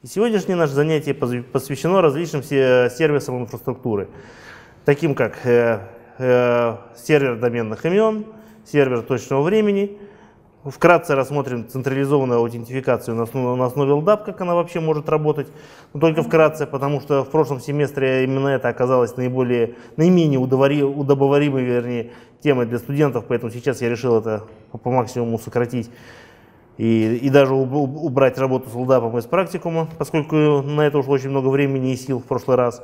И сегодняшнее наше занятие посвящено различным сервисам инфраструктуры, таким как э, э, сервер доменных имен, сервер точного времени. Вкратце рассмотрим централизованную аутентификацию на основе, LDAP, как она вообще может работать. Но только вкратце, потому что в прошлом семестре именно это оказалось наиболее, наименее удобоваримой вернее, темой для студентов, поэтому сейчас я решил это по максимуму сократить и, и даже убрать работу с лдапом из практикума, поскольку на это ушло очень много времени и сил в прошлый раз.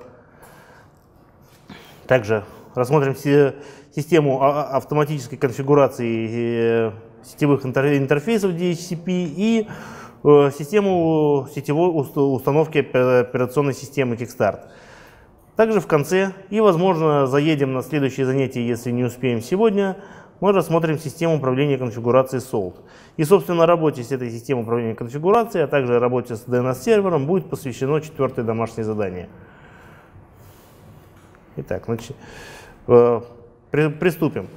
Также рассмотрим систему а, а, автоматической конфигурации э, сетевых интерфейсов DHCP и э, систему сетевой установки операционной системы Kickstart. Также в конце, и возможно заедем на следующее занятие, если не успеем сегодня, мы рассмотрим систему управления конфигурацией SOLT. И, собственно, работе с этой системой управления конфигурацией, а также работе с DNS-сервером будет посвящено четвертое домашнее задание. Итак, значит, э, приступим.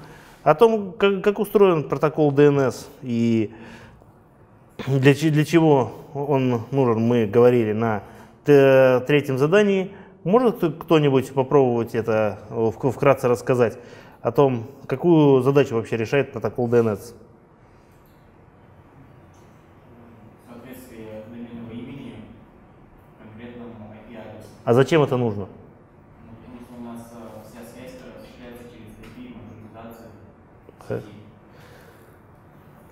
О том, как, как устроен протокол DNS и для, для чего он нужен, мы говорили на третьем задании. Может кто-нибудь попробовать это вкратце рассказать? О том, какую задачу вообще решает протокол DNS. А зачем это нужно? Ну, потому что у нас э, вся связь осуществляется через IP, маршрутизацию сети.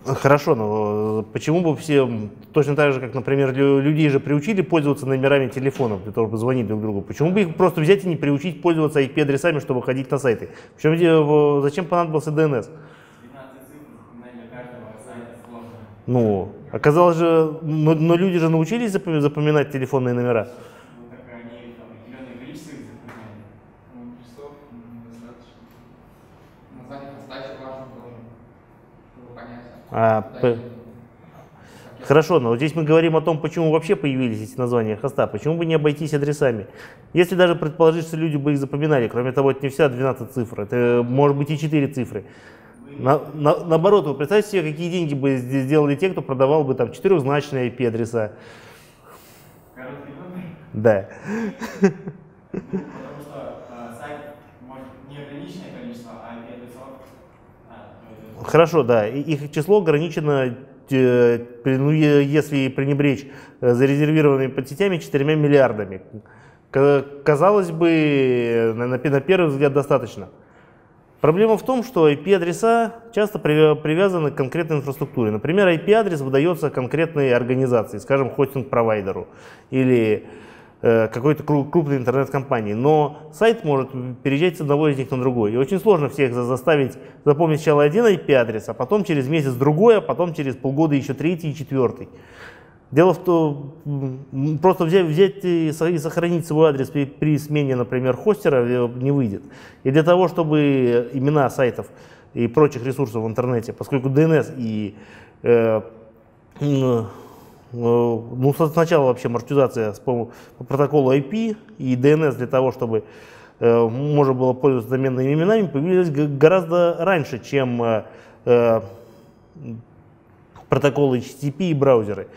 Хорошо, но почему бы все, точно так же, как, например, людей же приучили пользоваться номерами телефонов для того, чтобы звонить друг другу, почему бы их просто взять и не приучить пользоваться IP-адресами, чтобы ходить на сайты? Причем, зачем понадобился DNS? Ну, оказалось же, но, но люди же научились запоминать телефонные номера. Ну, так они там определенное количество их запоминали. Ну, часов достаточно. Название сдачи важно тоже, чтобы понять. А, п... Хорошо, но здесь мы говорим о том, почему вообще появились эти названия хоста, почему бы не обойтись адресами. Если даже предположить, что люди бы их запоминали, кроме того, это не вся 12 цифр, это может быть и 4 цифры. На, на, наоборот, вы представьте себе, какие деньги бы сделали те, кто продавал бы там четырехзначные IP-адреса. Да. Потому что э, сайт может неограниченное количество IP-адресов. А, Хорошо, да. Их число ограничено Э, ну, если пренебречь э, зарезервированными подсетями 4 миллиардами. Казалось бы, на первый взгляд достаточно. Проблема в том, что IP-адреса часто привязаны к конкретной инфраструктуре. Например, IP-адрес выдается конкретной организации, скажем, хостинг-провайдеру или какой-то крупной интернет-компании, но сайт может переезжать с одного из них на другой. И очень сложно всех заставить запомнить сначала один IP-адрес, а потом через месяц другой, а потом через полгода еще третий и четвертый. Дело в том, просто взять, взять и сохранить свой адрес при, при смене, например, хостера э, не выйдет. И для того, чтобы имена сайтов и прочих ресурсов в интернете, поскольку DNS и э, Э, ну, сначала вообще маршрутизация с по, протоколу IP и DNS для того, чтобы э, можно было пользоваться доменными именами, появились гораздо раньше, чем э, э, протоколы HTTP и браузеры.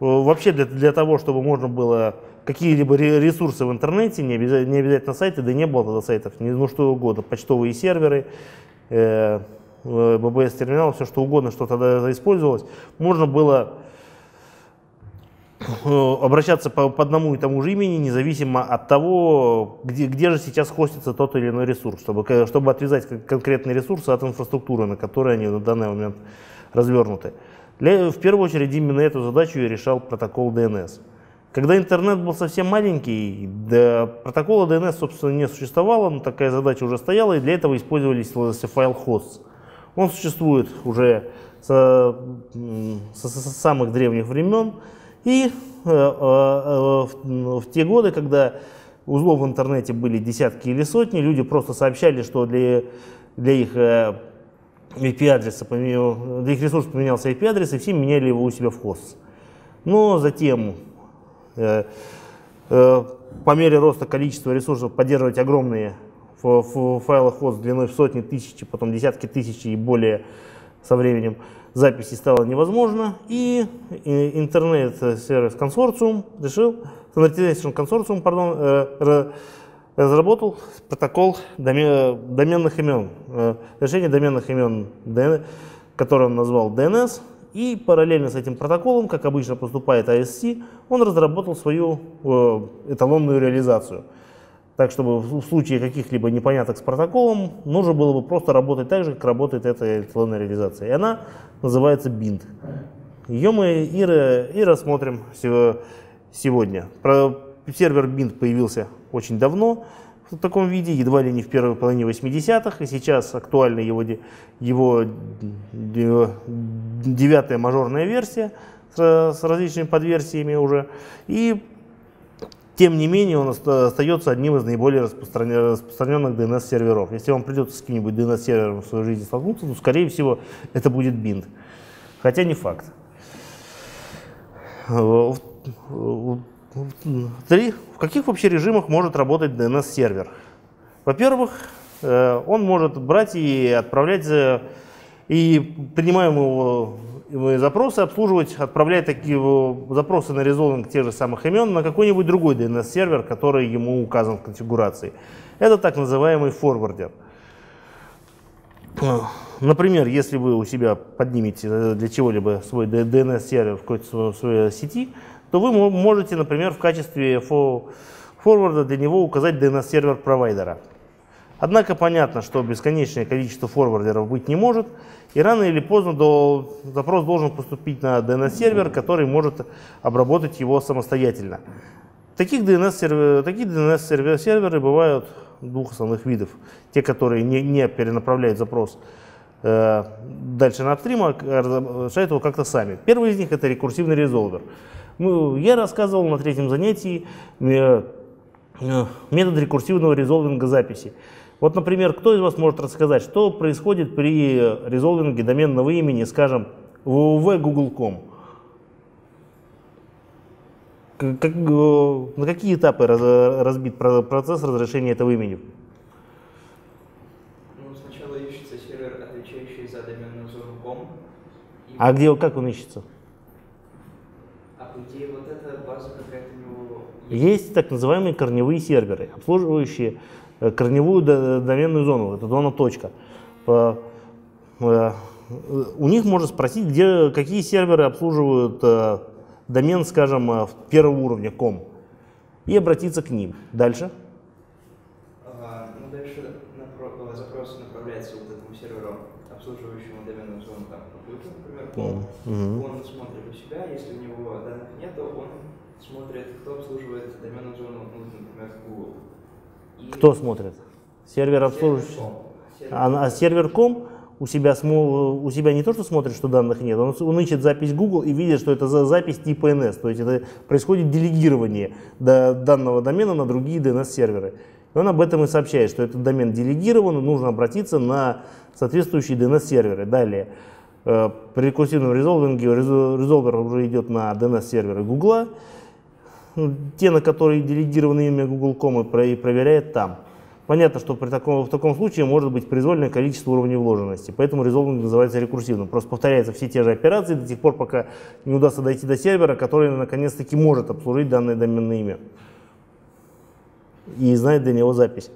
Э, вообще для, для того, чтобы можно было какие-либо ресурсы в интернете, не обязательно, не обязательно сайты, да не было тогда сайтов, ну что угодно, почтовые серверы, э, BBS-терминал, все что угодно, что тогда использовалось, можно было Э, обращаться по, по одному и тому же имени, независимо от того, где, где же сейчас хостится тот или иной ресурс, чтобы, чтобы отвязать конкретные ресурсы от инфраструктуры, на которой они на данный момент развернуты. Для, в первую очередь именно эту задачу и решал протокол DNS. Когда интернет был совсем маленький, да, протокола DNS, собственно, не существовало, но такая задача уже стояла, и для этого использовались файл hosts. Он существует уже со, со, со самых древних времен, и э, э, э, в, те годы, когда узлов в интернете были десятки или сотни, люди просто сообщали, что для, для их IP-адреса, для их ресурса поменялся IP-адрес, и все меняли его у себя в хост. Но затем, по мере роста количества ресурсов, поддерживать огромные файлы хост длиной в сотни тысяч, потом десятки тысяч и более со временем записи стало невозможно, и интернет-сервис консорциум решил, Standardization консорциум, пардон, э, разработал протокол доменных имен, э, решение доменных имен, который он назвал DNS, и параллельно с этим протоколом, как обычно поступает ASC, он разработал свою э, эталонную реализацию. Так, чтобы в случае каких-либо непоняток с протоколом, нужно было бы просто работать так же, как работает эта эталонная реализация. И она называется bind. Ее мы и, и рассмотрим сегодня. Про сервер bind появился очень давно в таком виде, едва ли не в первой половине 80-х, и сейчас актуальна его, его девятая мажорная версия с различными подверсиями уже. И тем не менее он остается одним из наиболее распространенных DNS-серверов. Если вам придется с каким-нибудь DNS-сервером в своей жизни столкнуться, то скорее всего это будет bind. Хотя не факт. Три. В каких вообще режимах может работать DNS-сервер? Во-первых, э, он может брать и отправлять и принимаемые запросы обслуживать, отправлять такие запросы на резолвинг тех же самых имен на какой-нибудь другой DNS-сервер, который ему указан в конфигурации. Это так называемый форвардер. Например, если вы у себя поднимете для чего-либо свой DNS-сервер в какой-то своей сети, то вы можете, например, в качестве форварда для него указать DNS-сервер провайдера. Однако понятно, что бесконечное количество форвардеров быть не может, и рано или поздно до, запрос должен поступить на DNS-сервер, который может обработать его самостоятельно. Таких DNS-серверы DNS серверы бывают двух основных видов. Те, которые не, не перенаправляют запрос э, дальше на апстрим, а решают его как-то сами. Первый из них это рекурсивный резолвер. Мы, я рассказывал на третьем занятии э, э, метод рекурсивного резолвинга записи. Вот, например, кто из вас может рассказать, что происходит при резолвинге доменного имени, скажем, www.google.com? Как, э, на какие этапы раз, разбит процесс разрешения этого имени? Ну, сначала ищется сервер, отвечающий за доменную зону .com. А где, как он ищется? А по идее вот эта база какая-то у него... Есть так называемые корневые серверы, обслуживающие корневую доменную зону, это зона точка. Э, у них можно спросить, где, какие серверы обслуживают э, домен, скажем, первого уровня ком, и обратиться к ним. Дальше. А, ну, дальше напро запрос направляется вот этому серверу, обслуживающему доменную зону, там, какую-то, например, ком. -hmm. Он смотрит у себя, если у него данных нет, то он смотрит, кто обслуживает доменную зону, ну, например, Google. Кто смотрит? Сервер обслуживающий. А, а сервер.com у себя, у себя не то, что смотрит, что данных нет, он, он ищет запись Google и видит, что это за запись типа NS. То есть это происходит делегирование до данного домена на другие DNS-серверы. И он об этом и сообщает, что этот домен делегирован, и нужно обратиться на соответствующие DNS-серверы. Далее, э, при рекурсивном резолвинге резолвер уже идет на DNS-серверы Google, те, на которые делегированы имя Google.com, и проверяет там. Понятно, что при таком, в таком случае может быть произвольное количество уровней вложенности, поэтому резолвинг называется рекурсивным. Просто повторяются все те же операции до тех пор, пока не удастся дойти до сервера, который наконец-таки может обслужить данное доменное имя и знает для него запись.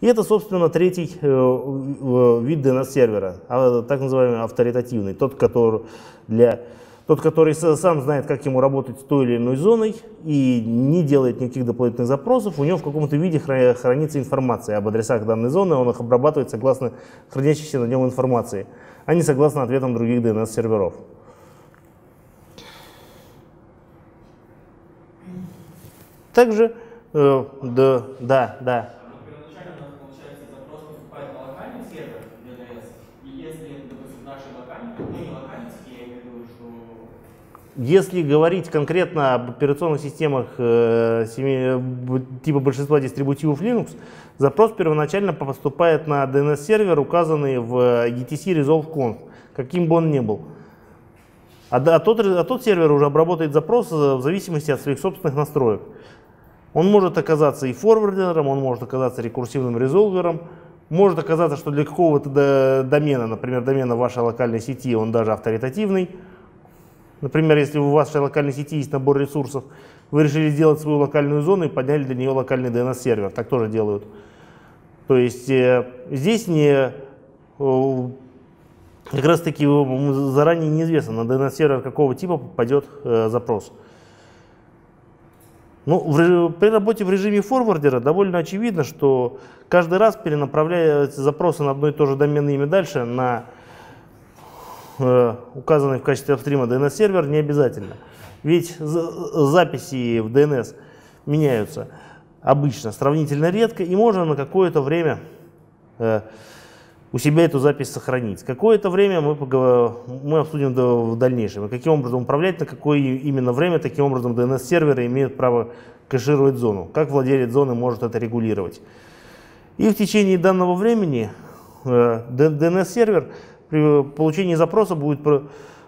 И это, собственно, третий э, вид DNS-сервера, а, так называемый авторитативный, тот, который для тот, который сам знает, как ему работать с той или иной зоной и не делает никаких дополнительных запросов, у него в каком-то виде хранится информация об адресах данной зоны, он их обрабатывает согласно хранящейся на нем информации, а не согласно ответам других DNS-серверов. Также, э, да, да, да. Если говорить конкретно об операционных системах э, типа большинства дистрибутивов Linux, запрос первоначально поступает на DNS-сервер, указанный в etc resolve conf, каким бы он ни был. А, а, тот, а тот сервер уже обработает запрос в зависимости от своих собственных настроек. Он может оказаться и форвардером, он может оказаться рекурсивным резолвером, Может оказаться, что для какого-то домена, например, домена вашей локальной сети, он даже авторитативный. Например, если у вашей локальной сети есть набор ресурсов, вы решили сделать свою локальную зону и подняли для нее локальный DNS-сервер. Так тоже делают. То есть э, здесь не э, как раз таки заранее неизвестно, на DNS-сервер какого типа попадет э, запрос. Ну, в, при работе в режиме форвардера довольно очевидно, что каждый раз перенаправляются запросы на одно и то же доменное имя дальше на э, указанный в качестве апстрима DNS-сервер не обязательно. Ведь записи в DNS меняются обычно сравнительно редко, и можно на какое-то время э, у себя эту запись сохранить. Какое-то время мы, мы обсудим в дальнейшем, каким образом управлять, на какое именно время таким образом DNS-серверы имеют право кэшировать зону, как владелец зоны может это регулировать. И в течение данного времени э, DNS-сервер при получении запроса будет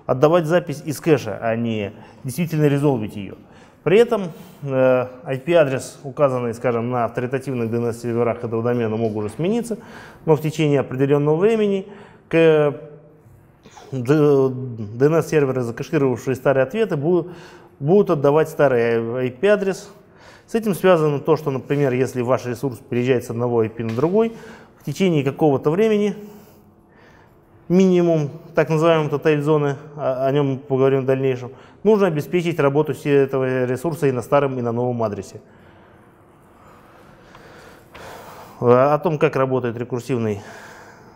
отдавать запись из кэша, а не действительно резолвить ее. При этом э, IP-адрес, указанный, скажем, на авторитативных DNS-серверах этого домена, мог уже смениться, но в течение определенного времени DNS-серверы, закэшировавшие старые ответы, будут, будут отдавать старый IP-адрес. С этим связано то, что, например, если ваш ресурс переезжает с одного IP на другой, в течение какого-то времени минимум так называемой тоталь-зоны, о, о нем поговорим в дальнейшем, нужно обеспечить работу этого ресурса и на старом, и на новом адресе. О том, как работает рекурсивный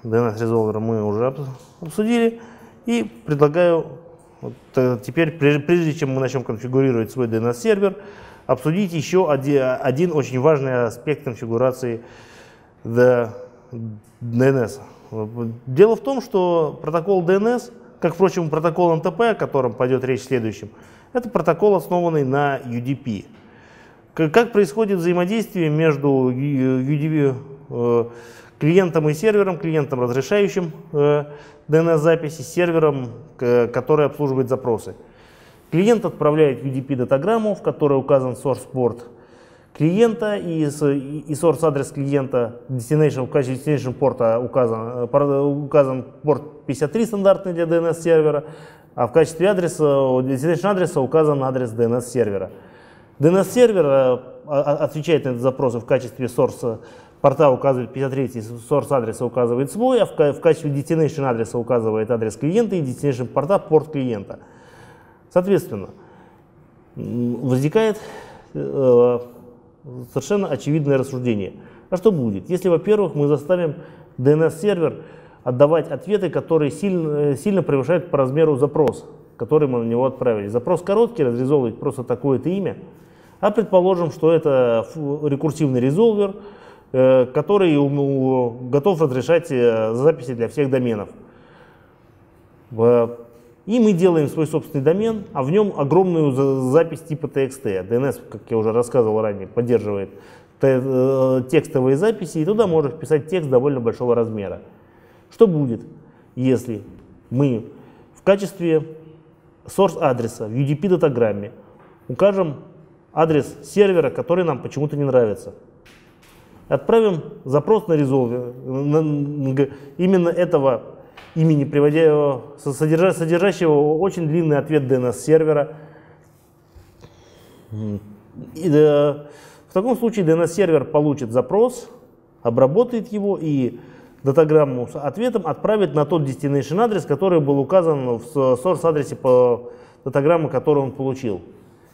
DNS-резолвер, мы уже обсудили. И предлагаю вот, э, теперь, прежде чем мы начнем конфигурировать свой DNS-сервер, обсудить еще один, один очень важный аспект конфигурации DNS. Дело в том, что протокол DNS, как, впрочем, протокол NTP, о котором пойдет речь в следующем, это протокол, основанный на UDP. Как происходит взаимодействие между UDP, э, клиентом и сервером, клиентом, разрешающим DNS-записи, э, сервером, который обслуживает запросы. Клиент отправляет UDP-датаграмму, в которой указан source port клиента и, и source адрес клиента destination, в качестве destination порта указан, э, указан порт 53 стандартный для DNS сервера, а в качестве адреса, destination адреса указан адрес DNS сервера. DNS сервер э, отвечает на этот запрос в качестве source порта указывает 53, source адреса указывает свой, а в качестве destination адреса указывает адрес клиента и destination порта порт клиента. Соответственно, возникает э, совершенно очевидное рассуждение. А что будет, если, во-первых, мы заставим DNS-сервер отдавать ответы, которые сильно, сильно превышают по размеру запрос, который мы на него отправили. Запрос короткий, разрезовывать просто такое-то имя, а предположим, что это рекурсивный резолвер, э, который готов разрешать э, записи для всех доменов. И мы делаем свой собственный домен, а в нем огромную запись типа TXT. DNS, как я уже рассказывал ранее, поддерживает э, текстовые записи, и туда можно вписать текст довольно большого размера. Что будет, если мы в качестве source адреса в UDP датаграмме укажем адрес сервера, который нам почему-то не нравится. Отправим запрос на резолвер именно этого имени, приводя содержа, содержащего очень длинный ответ DNS-сервера. И, да, в таком случае DNS-сервер получит запрос, обработает его и датаграмму с ответом отправит на тот destination адрес, который был указан в source адресе по датаграммы, которую он получил.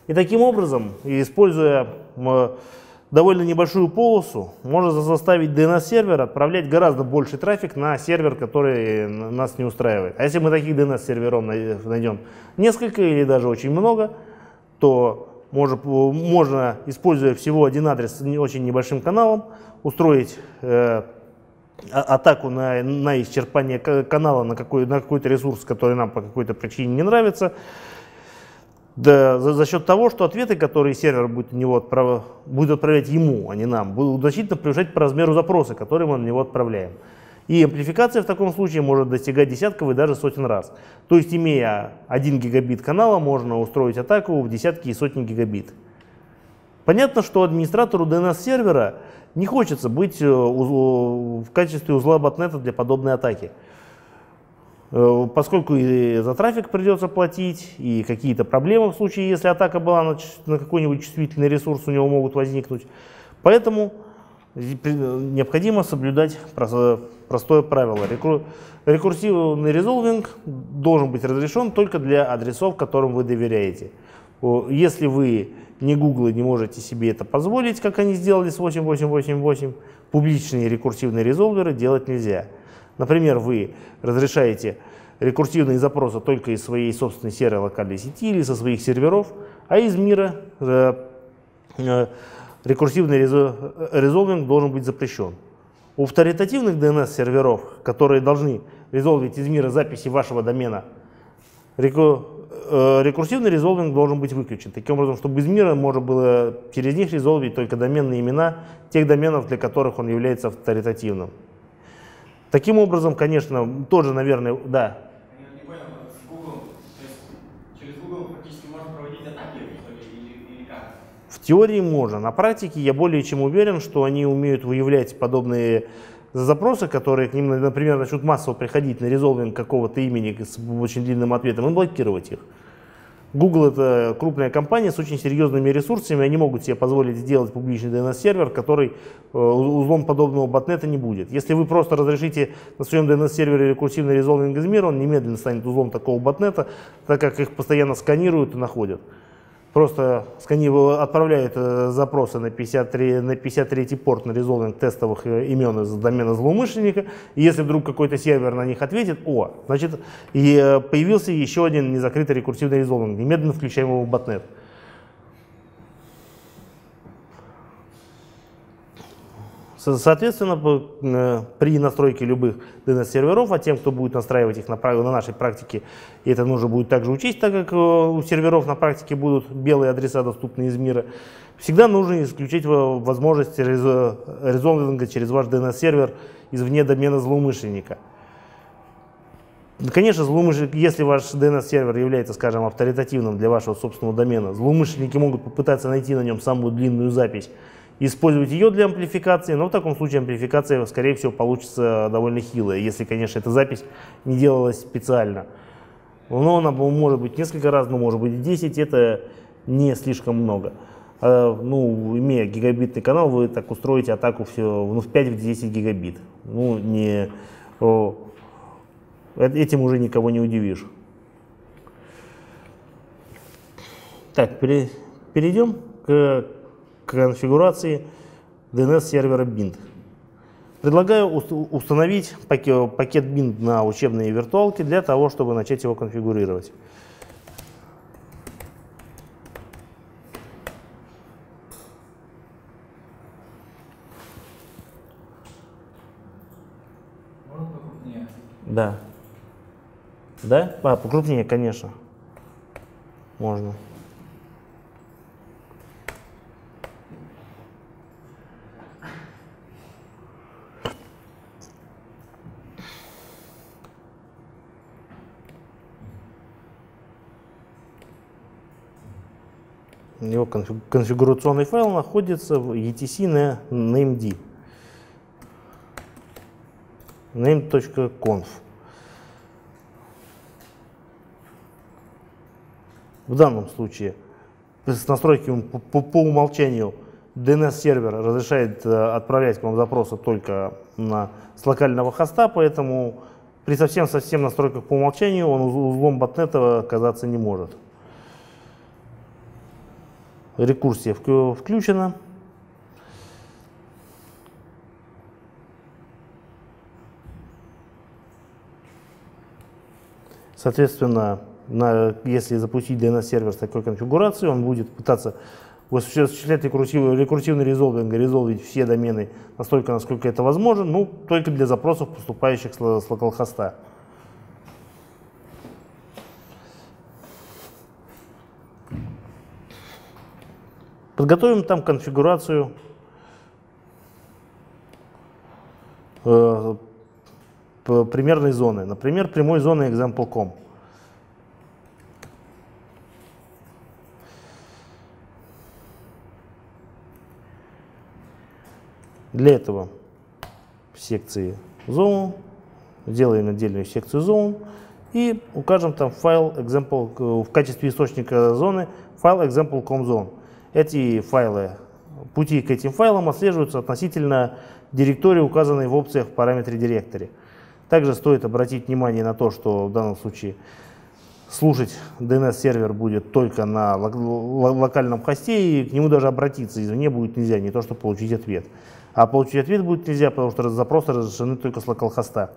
И таким образом, используя довольно небольшую полосу, можно заставить DNS-сервер отправлять гораздо больше трафик на сервер, который нас не устраивает. А если мы таких DNS-серверов найдем несколько или даже очень много, то можно, можно используя всего один адрес с очень небольшим каналом, устроить э, а, атаку на, на исчерпание канала на, какой, на какой-то ресурс, который нам по какой-то причине не нравится, да, за, за счет того, что ответы, которые сервер будет, на него отправ... будет отправлять ему, а не нам, будут значительно превышать по размеру запроса, которые мы на него отправляем. И амплификация в таком случае может достигать десятков и даже сотен раз. То есть, имея 1 гигабит канала, можно устроить атаку в десятки и сотни гигабит. Понятно, что администратору DNS-сервера не хочется быть э, в качестве узла ботнета для подобной атаки. Э, поскольку и за трафик придется платить, и какие-то проблемы в случае, если атака была на, на какой-нибудь чувствительный ресурс, у него могут возникнуть. Поэтому необходимо соблюдать простое правило. Рекурсивный резолвинг должен быть разрешен только для адресов, которым вы доверяете. Если вы не Google не можете себе это позволить, как они сделали с 8888, публичные рекурсивные резолверы делать нельзя. Например, вы разрешаете рекурсивные запросы только из своей собственной серой локальной сети или со своих серверов, а из мира э, э, рекурсивный резолвинг должен быть запрещен. У авторитативных DNS-серверов, которые должны резолвить из мира записи вашего домена, Э, рекурсивный резолвинг должен быть выключен. Таким образом, чтобы из мира можно было через них резолвить только доменные имена тех доменов, для которых он является авторитативным. Таким образом, конечно, тоже, наверное, да. В теории можно. На практике я более чем уверен, что они умеют выявлять подобные за запросы, которые к ним, например, начнут массово приходить на резолвинг какого-то имени с очень длинным ответом, и блокировать их. Google это крупная компания с очень серьезными ресурсами, они могут себе позволить сделать публичный DNS-сервер, который э, узлом подобного ботнета не будет. Если вы просто разрешите на своем DNS-сервере рекурсивный резолвинг из мира, он немедленно станет узлом такого ботнета, так как их постоянно сканируют и находят просто отправляют э, запросы на 53, на 53 порт на резолвинг тестовых э, имен из домена злоумышленника. И если вдруг какой-то сервер на них ответит, о, значит, и э, появился еще один незакрытый рекурсивный резолвинг. Немедленно включаем его в ботнет. Соответственно, э, при настройке любых DNS-серверов, а тем, кто будет настраивать их на, на нашей практике, это нужно будет также учесть, так как э, у серверов на практике будут белые адреса, доступные из мира, всегда нужно исключить возможность резолвинга через ваш DNS-сервер извне домена злоумышленника. Конечно, злоумышленник, если ваш DNS-сервер является, скажем, авторитативным для вашего собственного домена, злоумышленники могут попытаться найти на нем самую длинную запись использовать ее для амплификации, но в таком случае амплификация, скорее всего, получится довольно хилая, если, конечно, эта запись не делалась специально. Но она может быть несколько раз, но может быть 10, это не слишком много. А, ну, имея гигабитный канал, вы так устроите атаку все, ну, в 5-10 гигабит. Ну, не, этим уже никого не удивишь. Так, перейдем к конфигурации DNS-сервера Bind. Предлагаю установить пакет Bind на учебные виртуалки для того, чтобы начать его конфигурировать. Можно покрупнее? Да. Да? А, покрупнее, конечно. Можно. Его конфигурационный файл находится в etc на named name.conf. В данном случае с настройки по, по, по умолчанию DNS-сервер разрешает э, отправлять к вам запросы только на, с локального хоста, поэтому при совсем-совсем настройках по умолчанию он узлом ботнета оказаться не может рекурсия включена. Соответственно, на, если запустить DNS-сервер с такой конфигурацией, он будет пытаться осуществлять рекурсивный, рекурсивный резолвинг, резолвить все домены настолько, насколько это возможно, ну, только для запросов, поступающих с, с localhost. Подготовим там конфигурацию э, примерной зоны. Например, прямой зоны example.com. Для этого в секции Zone сделаем отдельную секцию Zone и укажем там файл example в качестве источника зоны файл example.com zone. Эти файлы, пути к этим файлам отслеживаются относительно директории, указанной в опциях в параметре директории. Также стоит обратить внимание на то, что в данном случае слушать DNS-сервер будет только на локальном хосте, и к нему даже обратиться извне будет нельзя, не то, что получить ответ. А получить ответ будет нельзя, потому что запросы разрешены только с локалхоста.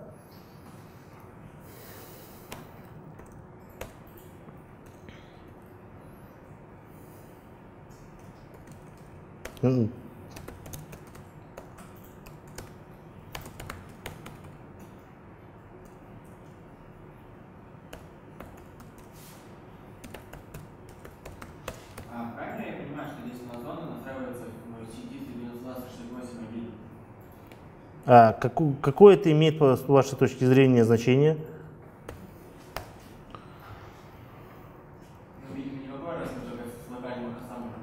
А, какое, какое это имеет, с вашей точки зрения, значение? Ну, видимо, не какое, раз мы только с локального хоста можем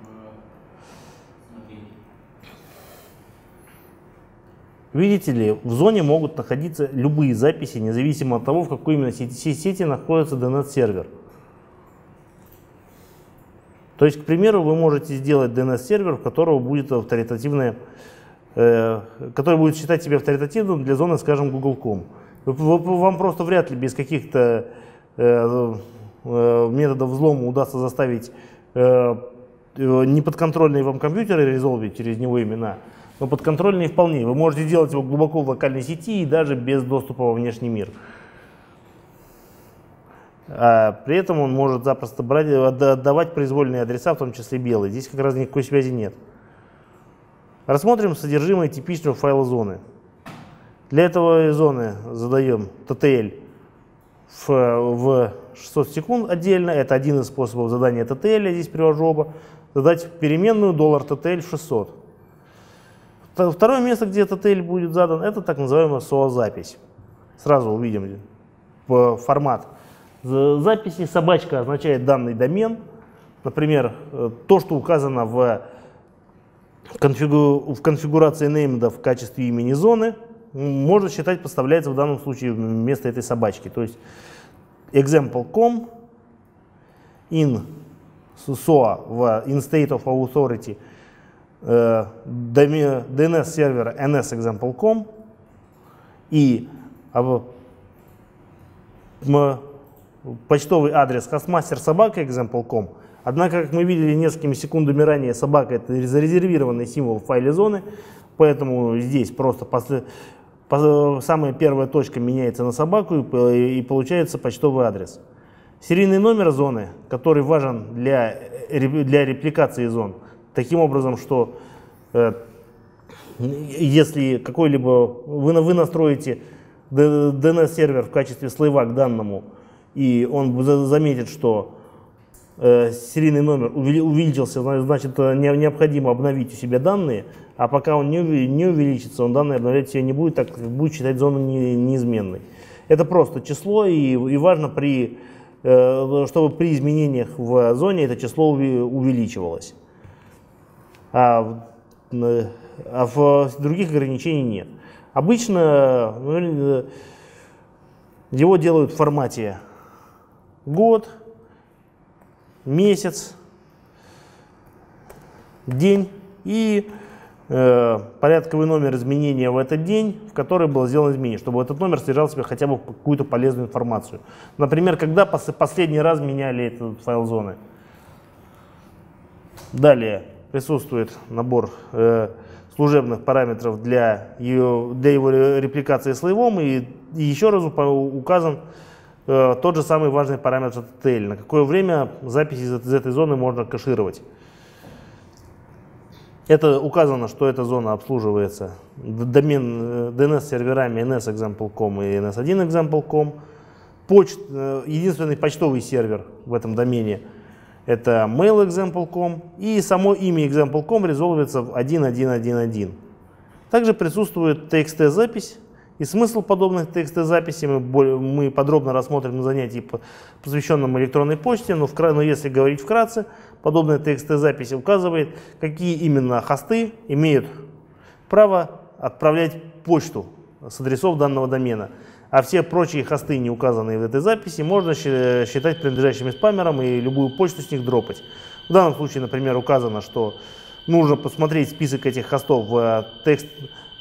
смотреть. Видите ли, в зоне могут находиться любые записи, независимо от того, в какой именно сети, сети находится DNS-сервер. То есть, к примеру, вы можете сделать DNS-сервер, которого будет авторитативная Э, который будет считать себя авторитативным для зоны, скажем, Google.com. Вам просто вряд ли без каких-то э, э, методов взлома удастся заставить неподконтрольные вам компьютеры резолвить через него имена, но подконтрольные вполне. Вы можете делать его глубоко в локальной сети и даже без доступа во внешний мир. А при этом он может запросто брать, отдавать произвольные адреса, в том числе белые. Здесь как раз никакой связи нет. Рассмотрим содержимое типичного файла зоны. Для этого зоны задаем TTL в, в 600 секунд отдельно. Это один из способов задания TTL, я здесь привожу оба. Задать переменную доллар $TTL в 600. Второе место, где TTL будет задан, это так называемая SOA-запись. Сразу увидим формат записи. Собачка означает данный домен. Например, э, то, что указано в конфигу, в конфигурации named в качестве имени зоны можно считать поставляется в данном случае вместо этой собачки. То есть example.com in SOA в in state of authority э, DNS сервера nsexample.com и почтовый адрес hostmaster собака example.com Однако, как мы видели несколькими секундами ранее, собака это зарезервированный символ в файле зоны, поэтому здесь просто после, по, самая первая точка меняется на собаку и, и получается почтовый адрес. Серийный номер зоны, который важен для, для репликации зон, таким образом, что э, если какой-либо вы, вы настроите DNS-сервер в качестве слейва к данному, и он заметит, что Э, серийный номер увеличился, значит э, необходимо обновить у себя данные, а пока он не увеличится, он данные обновлять себе не будет, так будет считать зону неизменной. Это просто число, и, и важно, при, э, чтобы при изменениях в зоне это число увеличивалось. А, а в других ограничений нет. Обычно ну, его делают в формате год, месяц, день и э, порядковый номер изменения в этот день, в который было сделано изменение, чтобы этот номер содержал в себе хотя бы какую-то полезную информацию. Например, когда пос последний раз меняли этот файл зоны. Далее присутствует набор э, служебных параметров для, ее, для его репликации слоевом и, и еще раз указан Э, тот же самый важный параметр TTL, на какое время записи из, из этой зоны можно кэшировать. Это указано, что эта зона обслуживается домен DNS-серверами э, nsexample.com и ns1example.com. Почт, э, единственный почтовый сервер в этом домене это mailexample.com и само имя example.com резолвится в 1111. Также присутствует TXT-запись, и смысл подобных текстозаписей мы, мы подробно рассмотрим на занятии, посвященном электронной почте, но, вкра... но если говорить вкратце, подобная текстозапись указывает, какие именно хосты имеют право отправлять почту с адресов данного домена. А все прочие хосты, не указанные в этой записи, можно считать принадлежащими спамерам и любую почту с них дропать. В данном случае, например, указано, что нужно посмотреть список этих хостов в, э, текст,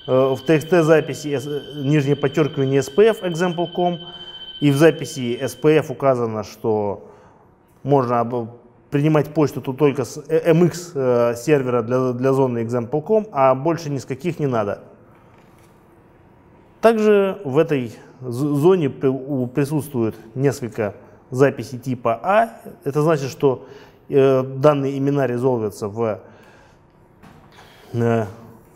э, в TXT записи нижнее подчеркивание SPF example.com и в записи SPF указано, что можно принимать почту тут только с э, MX сервера для, для зоны example.com, а больше ни с каких не надо. Также в этой зоне присутствует несколько записей типа А. Это значит, что данные имена резолвятся в Э,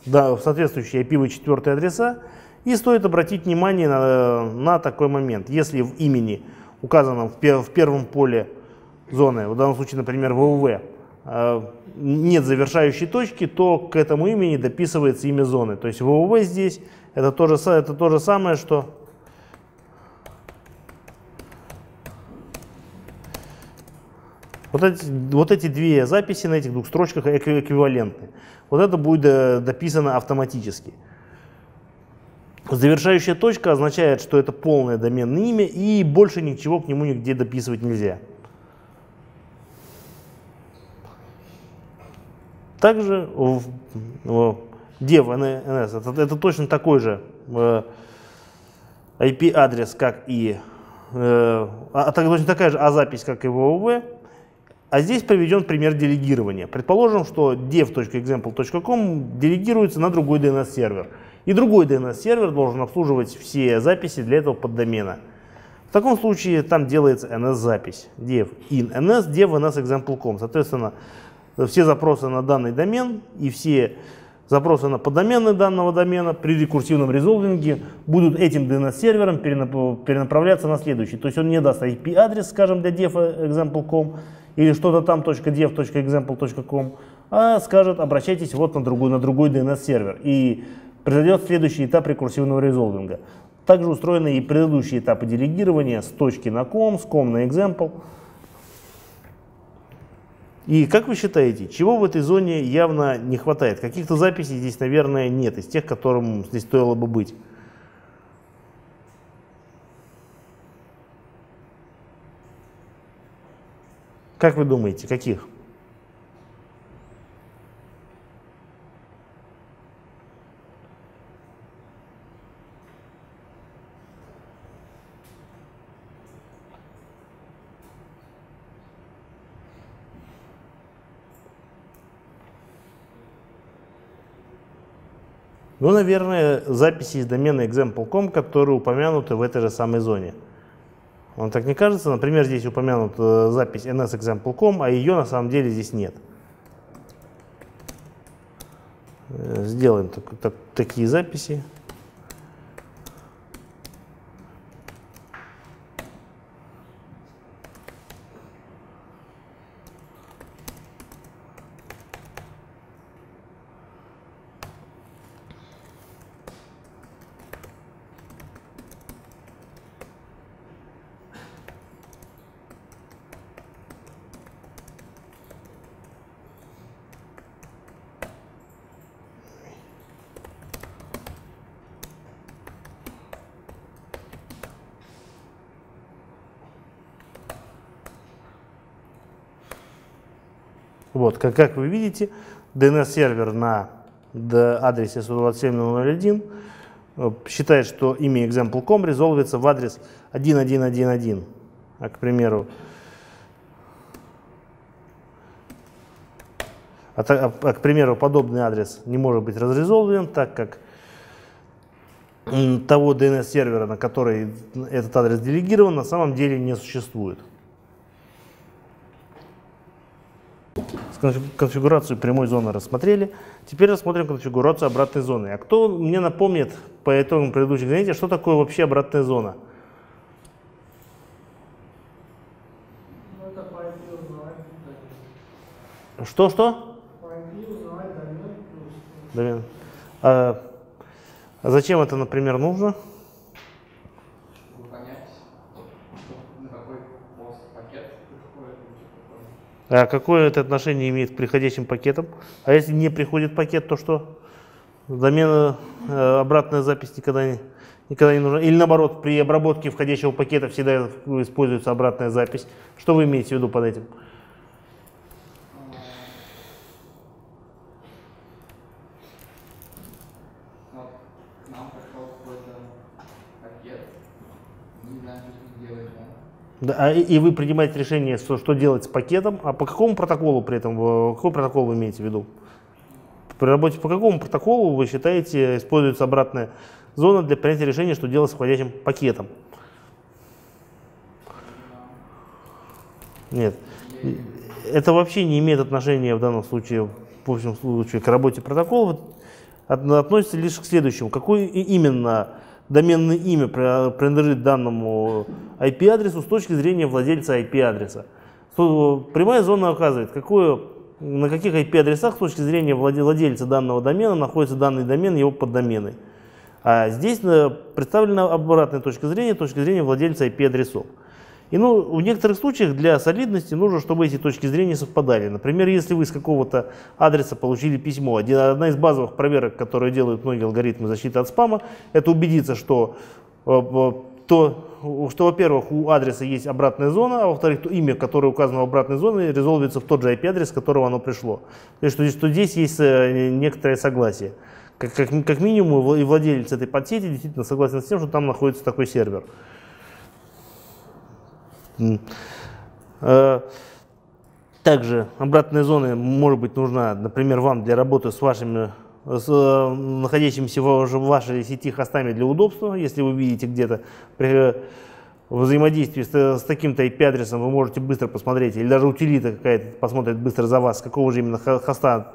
в соответствующие IPv4 адреса. И стоит обратить внимание на, на такой момент. Если в имени указано в, в первом поле зоны, в данном случае, например, www, э, нет завершающей точки, то к этому имени дописывается имя зоны. То есть www здесь это то же, это то же самое, что Вот эти, вот эти две записи на этих двух строчках эквивалентны. Вот это будет э, дописано автоматически. Завершающая точка означает, что это полное доменное имя и больше ничего к нему нигде дописывать нельзя. Также в, в dev NS это, это точно такой же э, IP-адрес, как и э, а, точно такая же А-запись, как и www. А здесь приведен пример делегирования. Предположим, что dev.example.com делегируется на другой DNS-сервер. И другой DNS-сервер должен обслуживать все записи для этого поддомена. В таком случае там делается NS-запись. dev in ns, dev ns example.com. Соответственно, все запросы на данный домен и все запросы на поддомены данного домена при рекурсивном резолвинге будут этим DNS-сервером перенаправляться на следующий. То есть он не даст IP-адрес, скажем, для dev example.com, или что-то там .dev.example.com, а скажет, обращайтесь вот на другой, на другой DNS-сервер. И произойдет следующий этап рекурсивного резолвинга. Также устроены и предыдущие этапы делегирования с точки на com, с com на example. И как вы считаете, чего в этой зоне явно не хватает? Каких-то записей здесь, наверное, нет, из тех, которым здесь стоило бы быть. Как вы думаете, каких? Ну, наверное, записи из домена example.com, которые упомянуты в этой же самой зоне. Вам так не кажется? Например, здесь упомянута запись nsexample.com, а ее на самом деле здесь нет. Э, сделаем так, так, такие записи. Вот, как, как вы видите, DNS-сервер на адресе 127.0.1 э, считает, что имя example.com резолвится в адрес 1111. А, к примеру, а, а, а, к примеру, подобный адрес не может быть разрезолвлен, так как того DNS-сервера, на который этот адрес делегирован, на самом деле не существует. Конфигурацию прямой зоны рассмотрели. Теперь рассмотрим конфигурацию обратной зоны. А кто мне напомнит по итогам предыдущих занятий, что такое вообще обратная зона? Что-что? Домен. А, а зачем это, например, нужно? А какое это отношение имеет к приходящим пакетам? А если не приходит пакет, то что? Замена, э, обратная запись никогда не, никогда не нужна. Или наоборот, при обработке входящего пакета всегда используется обратная запись. Что вы имеете в виду под этим? Вот к нам пришел какой-то пакет, не знаю, что с ним делать, да? А и, и вы принимаете решение, что, что делать с пакетом. А по какому протоколу при этом, вы- какой протокол вы имеете в виду? При работе по какому протоколу вы считаете используется обратная зона для принятия решения, что делать с входящим пакетом? Нет. Это вообще не имеет отношения в данном случае, в общем случае, к работе протокола. От- Относится лишь к следующему. Какое и- именно доменное имя при- принадлежит данному IP-адресу с точки зрения владельца IP-адреса. Прямая зона указывает, какое, на каких IP-адресах с точки зрения владе- владельца данного домена находится данный домен и его поддомены. А здесь э, представлена обратная точка зрения, точка зрения владельца IP-адресов. И ну, в некоторых случаях для солидности нужно, чтобы эти точки зрения совпадали. Например, если вы с какого-то адреса получили письмо, одна из базовых проверок, которые делают многие алгоритмы защиты от спама, это убедиться, что, э, то, что во-первых, у адреса есть обратная зона, а во-вторых, то имя, которое указано в обратной зоне, резолвится в тот же IP-адрес, с которого оно пришло. То есть, что, что здесь есть э, некоторое согласие. Как, как, как минимум, и владелец этой подсети действительно согласен с тем, что там находится такой сервер. Э, Также обратная зона может быть нужна, например, вам для работы с вашими с, э, находящимися в ваш- в вашей сети хостами для удобства. Если вы видите где-то при взаимодействии с, с таким-то IP-адресом, вы можете быстро посмотреть, или даже утилита какая-то посмотрит быстро за вас, какого же именно хо- хоста,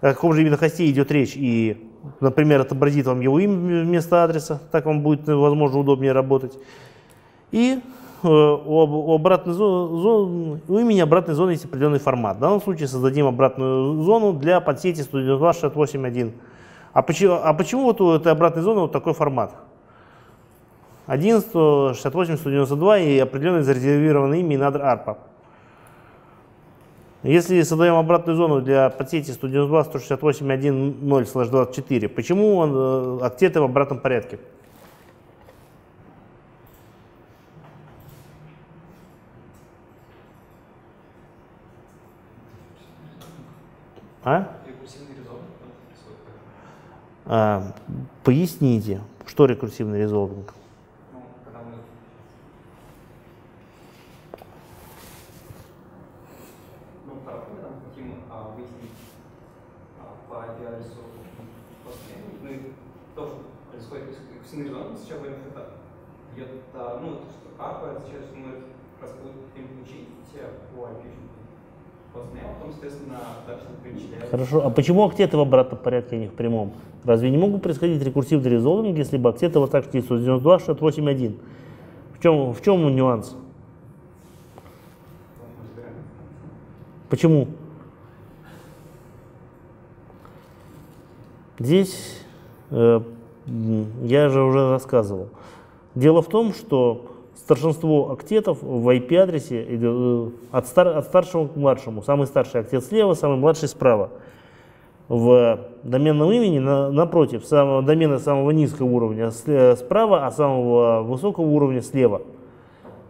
о каком же именно хосте идет речь, и, например, отобразит вам его имя вместо адреса, так вам будет, э, возможно, удобнее работать. И э, у, об- у обратной зо- зон- у имени обратной зоны есть определенный формат. В данном случае создадим обратную зону для подсети 192.68.1. А почему, а почему вот у этой обратной зоны вот такой формат? 1, 168, 192 и определенное зарезервированное имя и надр арпа. Если создаем обратную зону для подсети 192, 168, 24, почему он, э, актеты в обратном порядке? А? Рекурсивный резолв происходит как? А, поясните, что рекурсивный резолвинг? Ну, когда мы ну, как мы там хотим а, выяснить а, по IP-адресу после, ну и то, что происходит рекурсивный резонанс, сейчас говорим, что это идет, а, ну, то, что арпа, сейчас мы раз хотим получить по IP а. Хорошо, а почему актеты в обратном порядке, а не в прямом? Разве не могут происходить рекурсивный резолвинг, если бы вот так шли 192, 68.1? В чем, в чем нюанс? Почему? Здесь э, я же уже рассказывал. Дело в том, что старшинство актетов в IP-адресе э, от, стар- от старшего к младшему. Самый старший актет слева, самый младший справа. В доменном имени на- напротив самого, домена самого низкого уровня э, справа, а самого высокого уровня слева.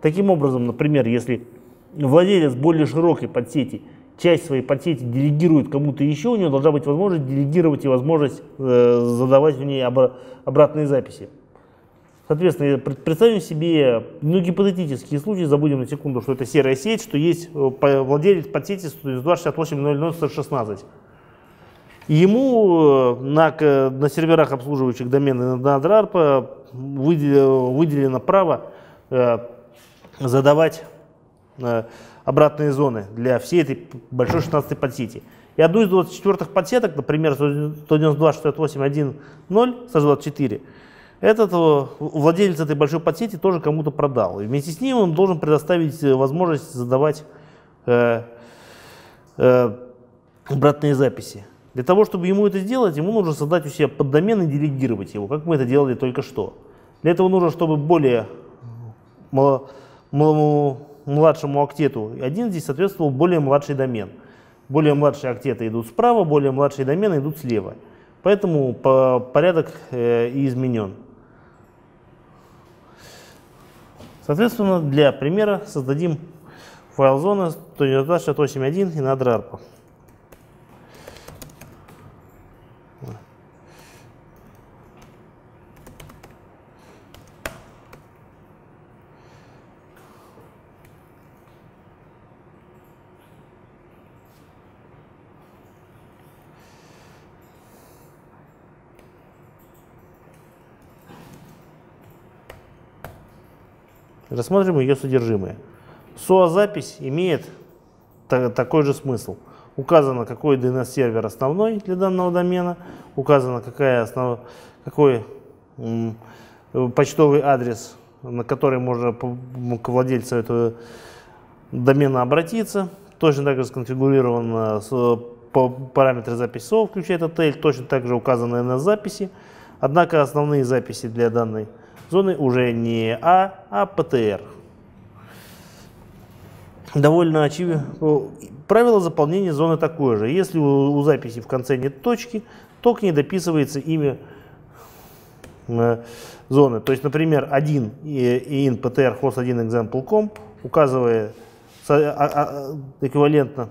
Таким образом, например, если владелец более широкой подсети часть своей подсети делегирует кому-то еще, у него должна быть возможность делегировать и возможность э, задавать в ней обра- обратные записи. Соответственно, пред- представим себе, ну, гипотетические случаи, забудем на секунду, что это серая сеть, что есть э, владелец подсети 268.0.0.116. И Ему э, на, на серверах, обслуживающих домены на Адрарпа, выделено, право э, задавать обратные зоны для всей этой большой 16 подсети. И одну из 24 подсеток, например, 192.68.1.0, 124, этот э, владелец этой большой подсети тоже кому-то продал. И вместе с ним он должен предоставить э, возможность задавать э, э, обратные записи. Для того, чтобы ему это сделать, ему нужно создать у себя поддомен и делегировать его, как мы это делали только что. Для этого нужно, чтобы более младшему актету один здесь соответствовал более младший домен. Более младшие актеты идут справа, более младшие домены идут слева. Поэтому по порядок э, и изменен. Соответственно, для примера создадим файл зоны 192.68.1 и надо Рассмотрим ее содержимое. SOA-запись имеет такой же смысл. Указано, какой DNS-сервер основной для данного домена, указано, какая основ... какой почтовый адрес, на который можно к владельцу этого домена обратиться. Точно так же сконфигурирован параметры записи SOA, включая отель, точно так же указаны DNS-записи. Однако основные записи для данной зоны уже не А, а ПТР. Довольно очевидно. Правило заполнения зоны такое же. Если у, у записи в конце нет точки, то к ней дописывается имя э, зоны. То есть, например, 1 и in ptr host 1 example.com, указывая а, а, эквивалентно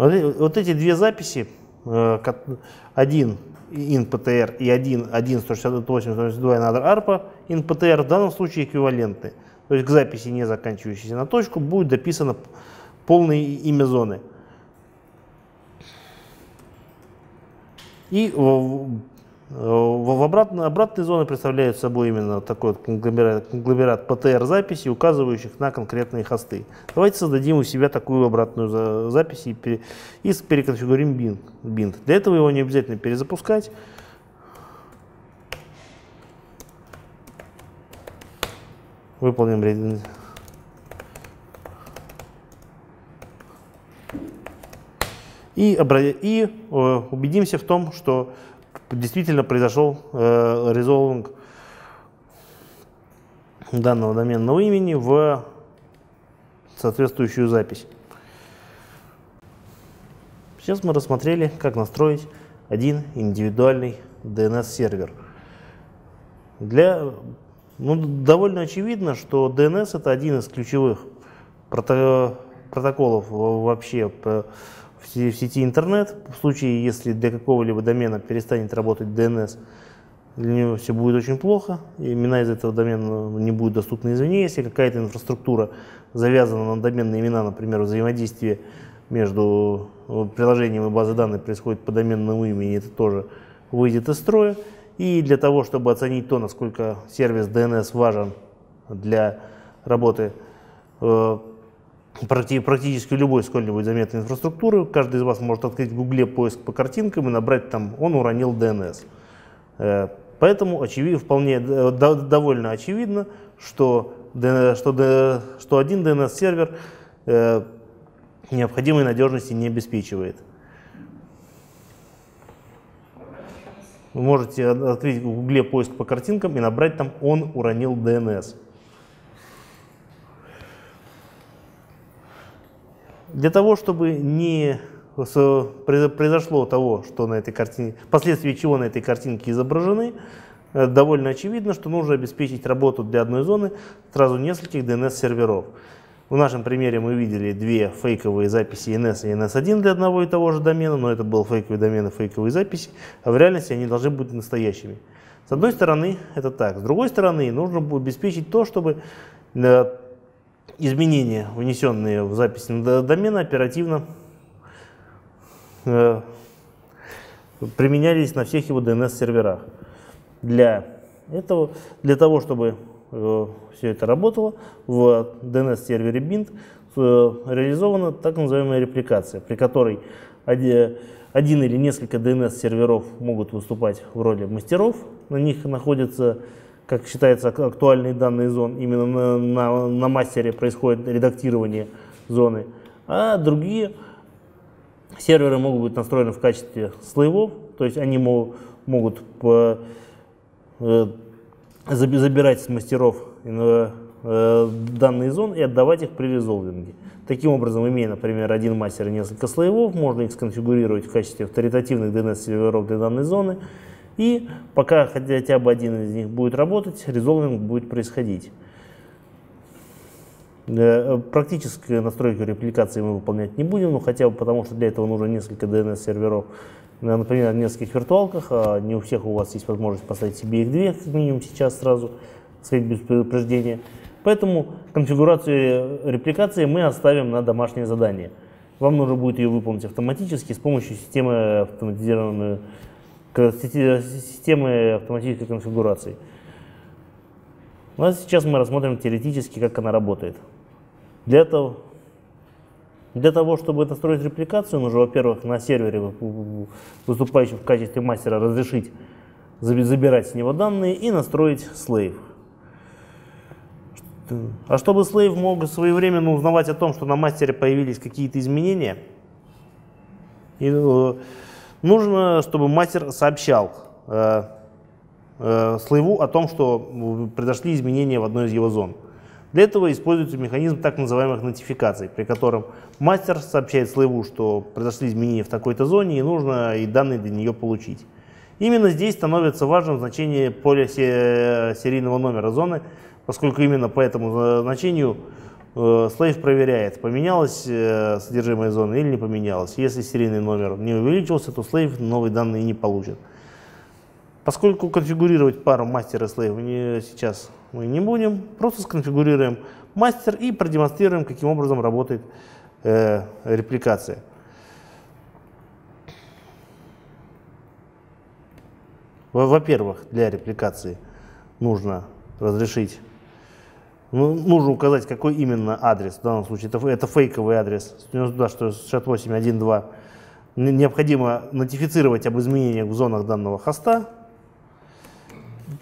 Вот эти две записи, э, один InPTR и один 1.168.82 надо ARPA InPTR в данном случае эквивалентны. То есть к записи, не заканчивающейся на точку, будет дописано полное имя зоны. И в обратной, обратной зоны представляют собой именно такой вот конгломерат, конгломерат PTR записи, указывающих на конкретные хосты. Давайте создадим у себя такую обратную запись и, пере, и переконфигурим бинт. Для этого его не обязательно перезапускать. Выполним и, и э, убедимся в том, что действительно произошел э, резолвинг данного доменного имени в соответствующую запись. Сейчас мы рассмотрели, как настроить один индивидуальный DNS-сервер. Для, ну, довольно очевидно, что DNS это один из ключевых протоколов вообще в сети интернет. В случае, если для какого-либо домена перестанет работать DNS, для него все будет очень плохо, имена из этого домена не будут доступны извне. Если какая-то инфраструктура завязана на доменные имена, например, взаимодействие между приложением и базой данных происходит по доменному имени, это тоже выйдет из строя. И для того, чтобы оценить то, насколько сервис DNS важен для работы э, практически любой сколь-нибудь заметной инфраструктуры. Каждый из вас может открыть в Гугле поиск по картинкам и набрать там «он уронил DNS». Э, поэтому очевидно, вполне э, довольно очевидно, что, что, что один DNS-сервер э, необходимой надежности не обеспечивает. Вы можете открыть в Гугле поиск по картинкам и набрать там «он уронил DNS». Для того, чтобы не произошло того, что на этой картине, последствия чего на этой картинке изображены, э, довольно очевидно, что нужно обеспечить работу для одной зоны сразу нескольких DNS-серверов. В нашем примере мы видели две фейковые записи NS и NS1 для одного и того же домена, но это был фейковый домен и фейковые записи, а в реальности они должны быть настоящими. С одной стороны, это так. С другой стороны, нужно обеспечить то, чтобы э, изменения, внесенные в запись домена, оперативно э, применялись на всех его DNS-серверах. Для этого, для того, чтобы э, все это работало, в DNS-сервере Bint э, реализована так называемая репликация, при которой один, один или несколько DNS-серверов могут выступать в роли мастеров, на них находятся как считается, актуальные данные зон, именно на, на, на мастере происходит редактирование зоны, а другие серверы могут быть настроены в качестве слоевов, то есть они могут, могут по, э, забирать с мастеров э, данные зоны и отдавать их при резолвинге. Таким образом, имея, например, один мастер и несколько слоевов, можно их сконфигурировать в качестве авторитативных DNS-серверов для данной зоны, и пока хотя бы один из них будет работать, резолвинг будет происходить. Э, практическую настройку репликации мы выполнять не будем, но хотя бы потому, что для этого нужно несколько DNS-серверов, например, в нескольких виртуалках, а не у всех у вас есть возможность поставить себе их две, как минимум сейчас сразу, сказать, без предупреждения. Поэтому конфигурацию репликации мы оставим на домашнее задание. Вам нужно будет ее выполнить автоматически с помощью системы автоматизированной системы автоматической конфигурации. Нас сейчас мы рассмотрим теоретически, как она работает. Для этого, для того, чтобы настроить репликацию, нужно, во-первых, на сервере, выступающем в качестве мастера, разрешить забирать с него данные и настроить слейв. А чтобы слейв мог своевременно узнавать о том, что на мастере появились какие-то изменения, э, нужно, чтобы мастер сообщал э, э, слейву о том, что произошли изменения в одной из его зон. Для этого используется механизм так называемых нотификаций, при котором мастер сообщает слейву, что произошли изменения в такой-то зоне и нужно и данные для нее получить. Именно здесь становится важным значение поля серийного номера зоны, поскольку именно по этому значению э, слейв проверяет, поменялось э, содержимое зоны или не поменялось. Если серийный номер не увеличился, то слейв новые данные не получит. Поскольку конфигурировать пару мастера и слейв сейчас мы не будем, просто сконфигурируем мастер и продемонстрируем, каким образом работает э, репликация. Во-первых, для репликации нужно разрешить нужно указать, какой именно адрес. В данном случае это, это фейковый адрес 192.168.1.2. Необходимо нотифицировать об изменениях в зонах данного хоста.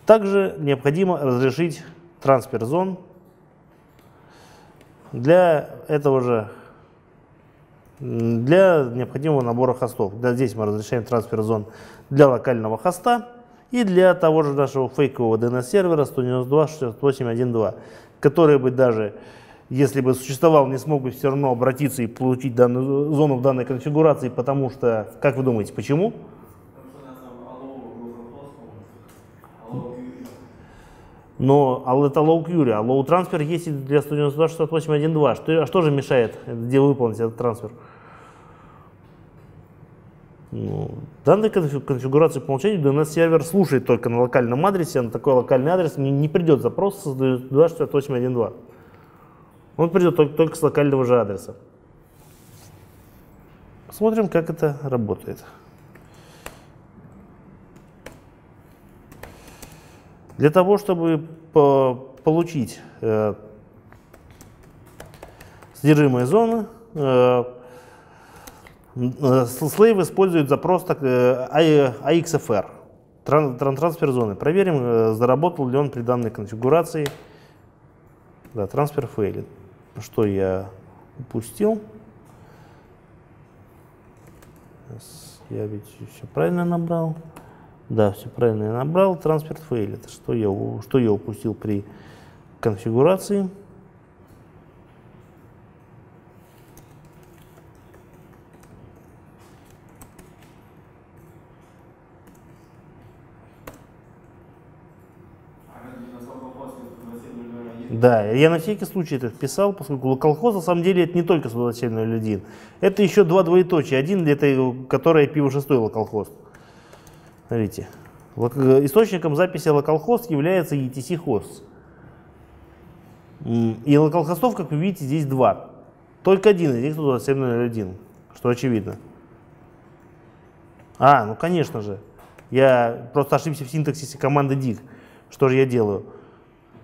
Также необходимо разрешить трансфер зон. Для этого же для необходимого набора хостов. Для, здесь мы разрешаем трансфер зон для локального хоста и для того же нашего фейкового DNS-сервера 192.68.1.2 которые бы даже, если бы существовал, не смог бы все равно обратиться и получить данную зону в данной конфигурации, потому что, как вы думаете, почему? Но это low query, а low transfer есть и для 192.68.1.2. Что, а что же мешает, где выполнить этот трансфер? Ну, данной конфигурации по умолчанию DNS-сервер слушает только на локальном адресе, на такой локальный адрес не, не придет запрос с 268.1.2. Он придет только, только с локального же адреса. Посмотрим, как это работает. Для того, чтобы по получить э, содержимое зоны, э, Slave использует запрос так, AXFR, трансфер зоны. Проверим, э, заработал ли он при данной конфигурации. Да, трансфер фейлит. Что я упустил? Я ведь все правильно набрал. Да, все правильно я набрал. Трансфер фейлит. Что я, что я упустил при конфигурации? Да, я на всякий случай это вписал, поскольку локалхоз на самом деле это не только 127.01. Это еще два двоеточия. Один, это, который IP6 локалхост. Смотрите. Источником записи локалхост является ETC хост. И локалхостов, как вы видите, здесь два. Только один из них 127.01, что очевидно. А, ну конечно же. Я просто ошибся в синтаксисе команды dig. Что же я делаю?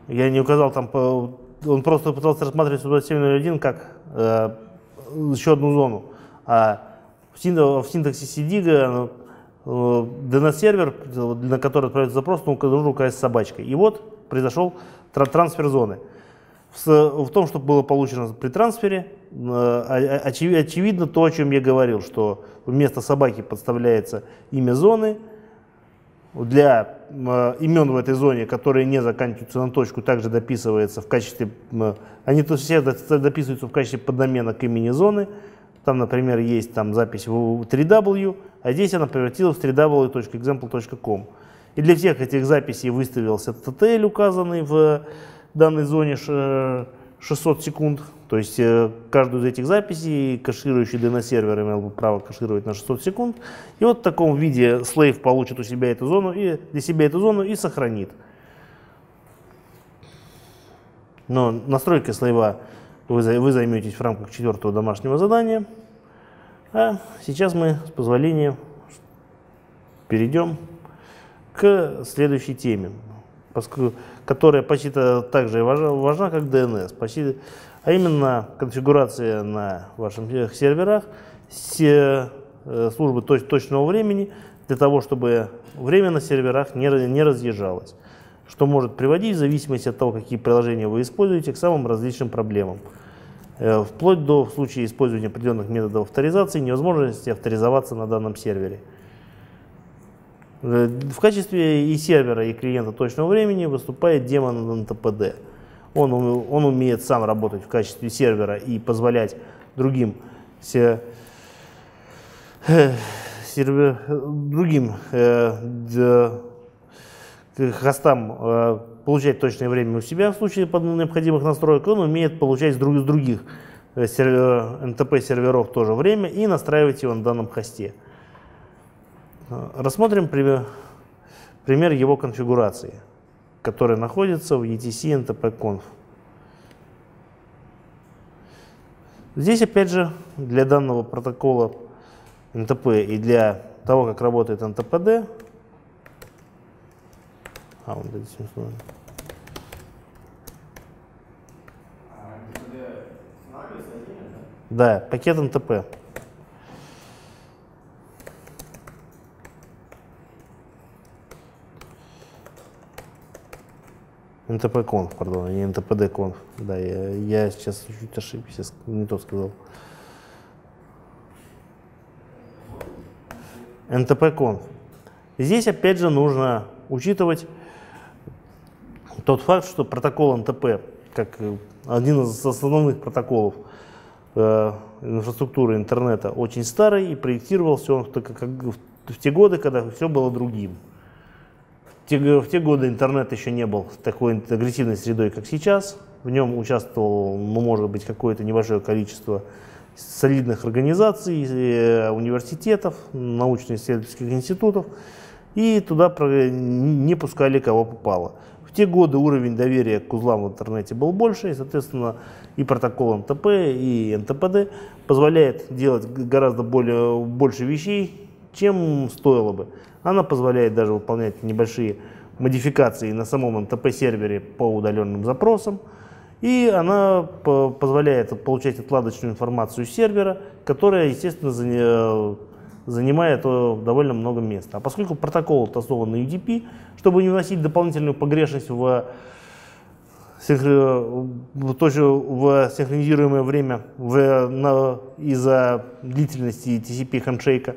Я не указал там, он просто пытался рассматривать 127.01 как э, еще одну зону. А в, синтаксисе DIG э, DNS-сервер, на который отправляется запрос, нужно указать собачкой. И вот произошел трансфер зоны. в, в том, что было получено при трансфере, э, очевидно то, о чем я говорил, что вместо собаки подставляется имя зоны. Для имен в этой зоне, которые не заканчиваются на точку, также дописывается в качестве, они то все дописываются в качестве поддомена к имени зоны. Там, например, есть там запись в 3W, а здесь она превратилась в 3w.example.com. И для всех этих записей выставился TTL, указанный в данной зоне 600 секунд. То есть э, каждую из этих записей кэширующий DNS-сервер имел бы право кэшировать на 600 секунд. И вот в таком виде слейв получит у себя эту зону и для себя эту зону и сохранит. Но настройкой слейва вы, вы займетесь в рамках четвертого домашнего задания. А сейчас мы, с позволения, перейдем к следующей теме, которая почти так же важна как DNS, почти, а именно конфигурация на ваших серверах все э, службы точного времени для того, чтобы время на серверах не, не разъезжалось, что может приводить в зависимости от того, какие приложения вы используете, к самым различным проблемам. Э, вплоть до в использования определенных методов авторизации невозможности авторизоваться на данном сервере. Э, в качестве и сервера, и клиента точного времени выступает демон NTPD. Он, он умеет сам работать в качестве сервера и позволять другим, се, э, сервер, другим э, хостам э, получать точное время у себя в случае необходимых настроек. Он умеет получать с других NTP-серверов тоже время и настраивать его на данном хосте. Рассмотрим пример, пример его конфигурации, который находится в ETC NTP-Conf. Здесь, опять же, для данного протокола NTP и для того, как работает NTPD, а, вот здесь Да, пакет NTP. НТП-конф, пардон, не НТПД-конф. Да, я, я сейчас чуть ошибся, не то сказал. НТП-конф. Здесь опять же нужно учитывать тот факт, что протокол НТП, как один из основных протоколов э, инфраструктуры интернета, очень старый и проектировался он как, как в те годы, когда все было другим те, в те годы интернет еще не был такой агрессивной средой, как сейчас. В нем участвовало, ну, может быть, какое-то небольшое количество солидных организаций, э, университетов, научно-исследовательских институтов, и туда не пускали кого попало. В те годы уровень доверия к узлам в интернете был больше, и, соответственно, и протокол НТП, и НТПД позволяет делать гораздо более, больше вещей, чем стоило бы. Она позволяет даже выполнять небольшие модификации на самом НТП-сервере по удаленным запросам. И она позволяет получать отладочную информацию сервера, которая, естественно, занимает э, довольно много места. А поскольку протокол основан на UDP, чтобы не вносить дополнительную погрешность в, в, в синхронизируемое время из-за длительности TCP хендшейка,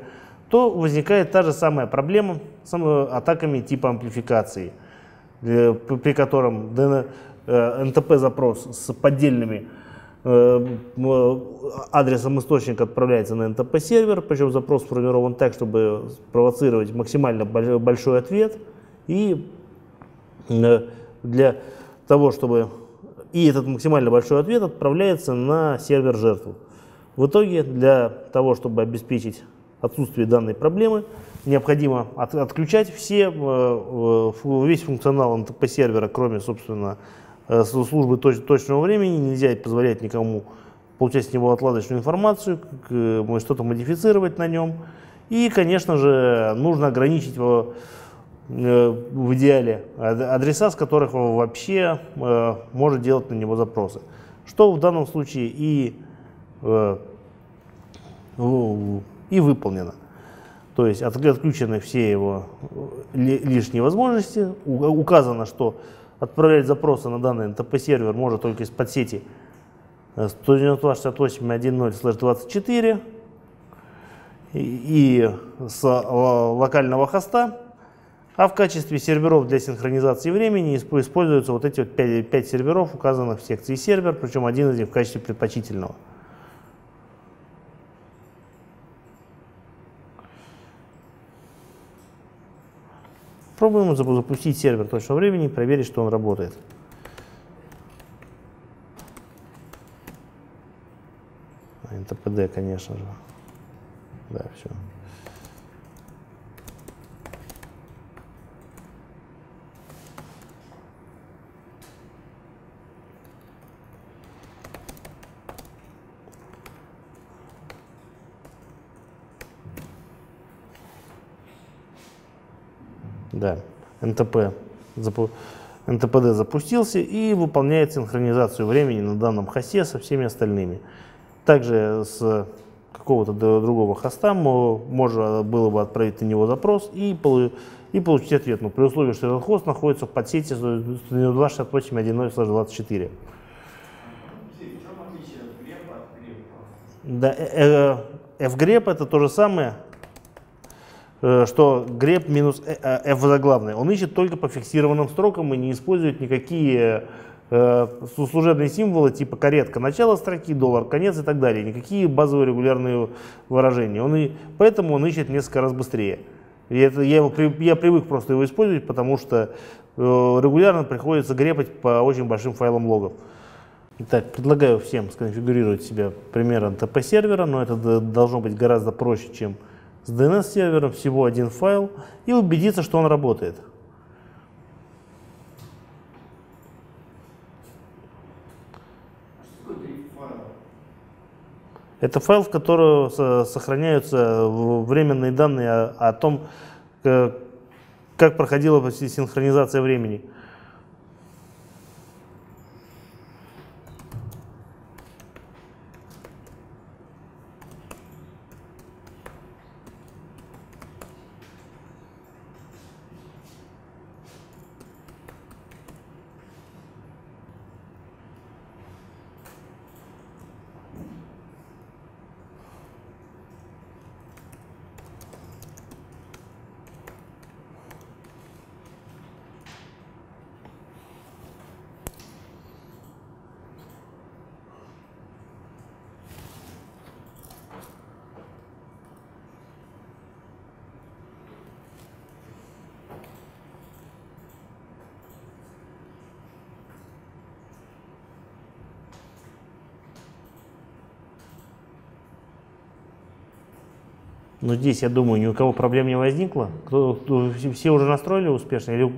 то возникает та же самая проблема с атаками типа амплификации, э, при котором э, с поддельными э, адресом источника отправляется на NTP-сервер, причем запрос сформирован так, чтобы спровоцировать максимально большой ответ. И для того, чтобы и этот максимально большой ответ отправляется на сервер жертву. В итоге для того, чтобы обеспечить отсутствие данной проблемы, необходимо от, отключать все, э, э, весь функционал НТП-сервера, кроме, собственно, э, службы точ, точного времени. Нельзя позволять никому получать с него отладочную информацию, что-то модифицировать на нем. И, конечно же, нужно ограничить его в идеале адреса, с которых вообще может делать на него запросы. Что в данном случае и и выполнено. То есть отключены все его лишние возможности, указано, что отправлять запросы на данный NTP-сервер может только из подсети 192.68.1.0/24 и с локального хоста, а в качестве серверов для синхронизации времени используются вот эти вот 5, 5 серверов, указанных в секции сервер, причем один из них в качестве предпочтительного. Пробуем запустить сервер точного времени проверить, что он работает. НТПД, конечно же. Да, все. Да, НТП, запу, НТПД запустился и выполняет синхронизацию времени на данном хосте со всеми остальными. Также с какого-то другого хоста можно было бы отправить на него запрос и, и получить ответ, но при условии, что этот хост находится в подсети 192.68.1.0/24. Да, fgrep э, э, это то же самое, э, что grep минус f заглавный. Он ищет только по фиксированным строкам и не использует никакие Э, служебные символы типа каретка, начало строки, доллар, конец и так далее. Никакие базовые регулярные выражения. Он и, поэтому он ищет несколько раз быстрее. И это, я, его, я привык просто его использовать, потому что э, регулярно приходится грепать по очень большим файлам логов. Итак, предлагаю всем сконфигурировать себе пример NTP сервера, но это должно быть гораздо проще, чем с DNS сервером, всего один файл, и убедиться, что он работает. Это файл, в котором сохраняются временные данные о том, как проходила синхронизация времени. Но здесь, я думаю, ни у кого проблем не возникло. Кто, кто, все уже настроили успешно? Или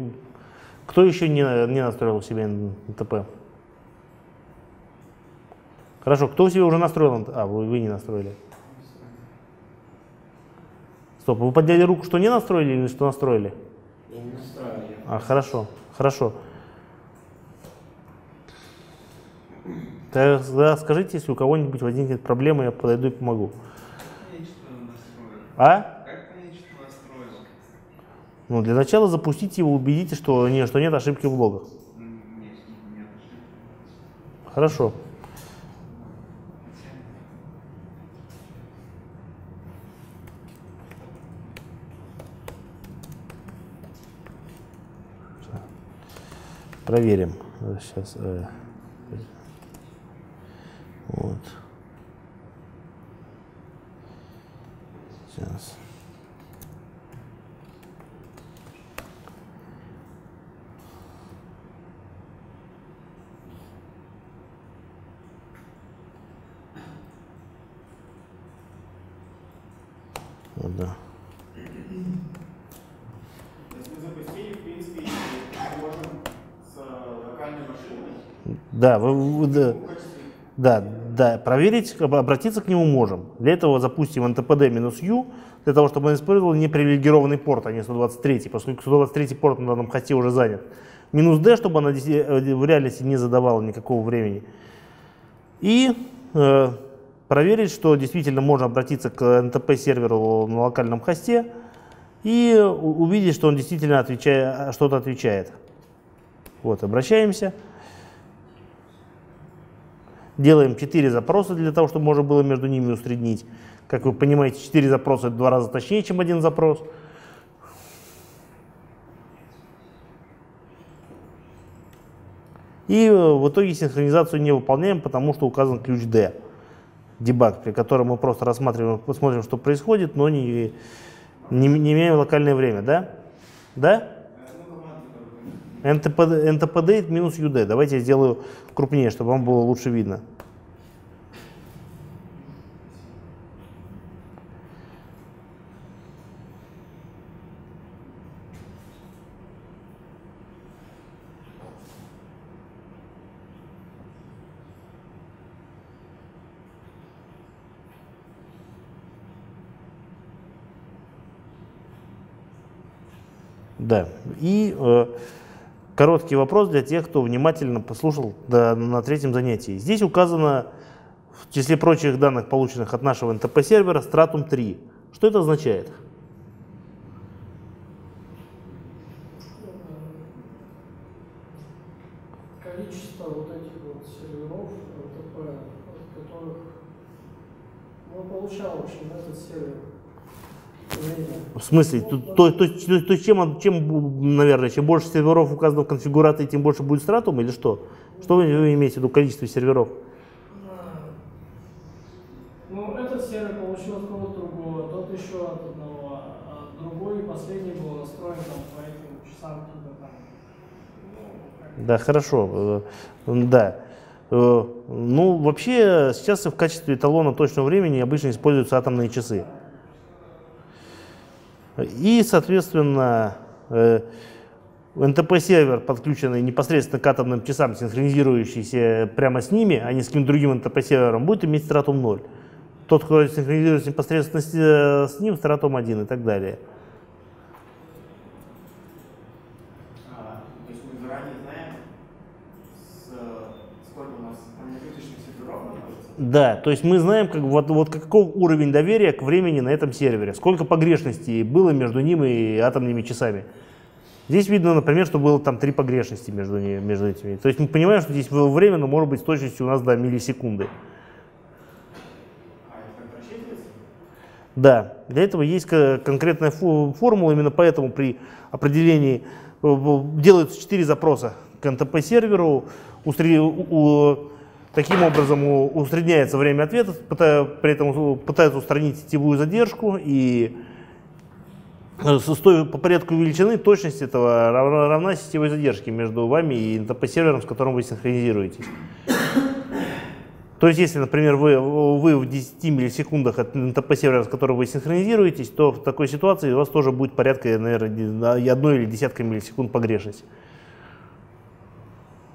кто еще не, не настроил у себя НТП? Хорошо, кто у себя уже настроил? А, вы, вы не настроили. Стоп, вы подняли руку, что не настроили или что настроили? Я не настроил. А, хорошо, хорошо. Тогда скажите, если у кого-нибудь возникнет проблема, я подойду и помогу. А? Как настроил? Ну, для начала запустите его, убедитесь, что, не, что нет ошибки в логах. Нет, нет Хорошо. Проверим. Сейчас. Э, вот. Сейчас. Вот, да. Да, вы, вы да, да, да, проверить, обратиться к нему можем. Для этого запустим ntpd-u, для того, чтобы он использовал непривилегированный порт, а не 123, поскольку 123 порт на данном хосте уже занят. Минус D, чтобы она э, в реальности не задавала никакого времени. И э, проверить, что действительно можно обратиться к NTP-серверу на локальном хосте и увидеть, что он действительно отвечает, что-то отвечает. Вот, обращаемся. Делаем 4 запроса для того, чтобы можно было между ними усреднить. Как вы понимаете, 4 запроса это в два раза точнее, чем один запрос. И э, в итоге синхронизацию не выполняем, потому что указан ключ D. Дебаг, при котором мы просто рассматриваем, посмотрим, что происходит, но не, не, не меняем локальное время. Да? Да? NTP, NTP минус UD. Давайте я сделаю крупнее, чтобы вам было лучше видно. Да. И э, короткий вопрос для тех, кто внимательно послушал да, на третьем занятии. Здесь указано в числе прочих данных, полученных от нашего NTP-сервера, Stratum 3. Что это означает? Количество вот этих вот серверов НТП, от которых ну, получал, в общем, этот сервер В смысле? То, то, то, то, то чем, чем, наверное, чем больше серверов указано в конфигурации, тем больше будет стратум или что? Что вы, вы имеете в виду количество серверов? Ну, этот сервер получил от кого-то другого, тот еще от одного, а другой, последний был настроен там по этим часам какие-то там. Ну, Да, хорошо. Э, Да. Э, Ну, вообще, сейчас в качестве эталона точного времени обычно используются атомные часы. И, соответственно, NTP-сервер, подключенный непосредственно к атомным часам, синхронизирующийся прямо с ними, а не с каким-то другим NTP-сервером, будет иметь стратум 0. Тот, кто синхронизируется непосредственно с, э, ним, стратум 1 и так далее. А, то есть мы заранее знаем, с- сколько у нас промежуточных серверов находится? Да, то есть мы знаем, как, вот, вот каков уровень доверия к времени на этом сервере, сколько погрешностей было между ним и атомными часами. Здесь видно, например, что было там три погрешности между, между этими. То есть мы понимаем, что здесь время ну, может быть с точностью у нас до миллисекунды. А? Да, для этого есть ко- конкретная фо- формула, именно поэтому при определении э, делаются четыре запроса к NTP-серверу, устре- у- у- таким образом усредняется время ответа, при этом пытаются устранить сетевую задержку и э, по порядку величины точность этого равна, сетевой задержке между вами и NTP-сервером, с которым вы синхронизируетесь. То есть, если, например, вы, вы в 10 миллисекундах от НТП-сервера, с которым вы синхронизируетесь, то в такой ситуации у вас тоже будет порядка, наверное, одной или десятка миллисекунд погрешность.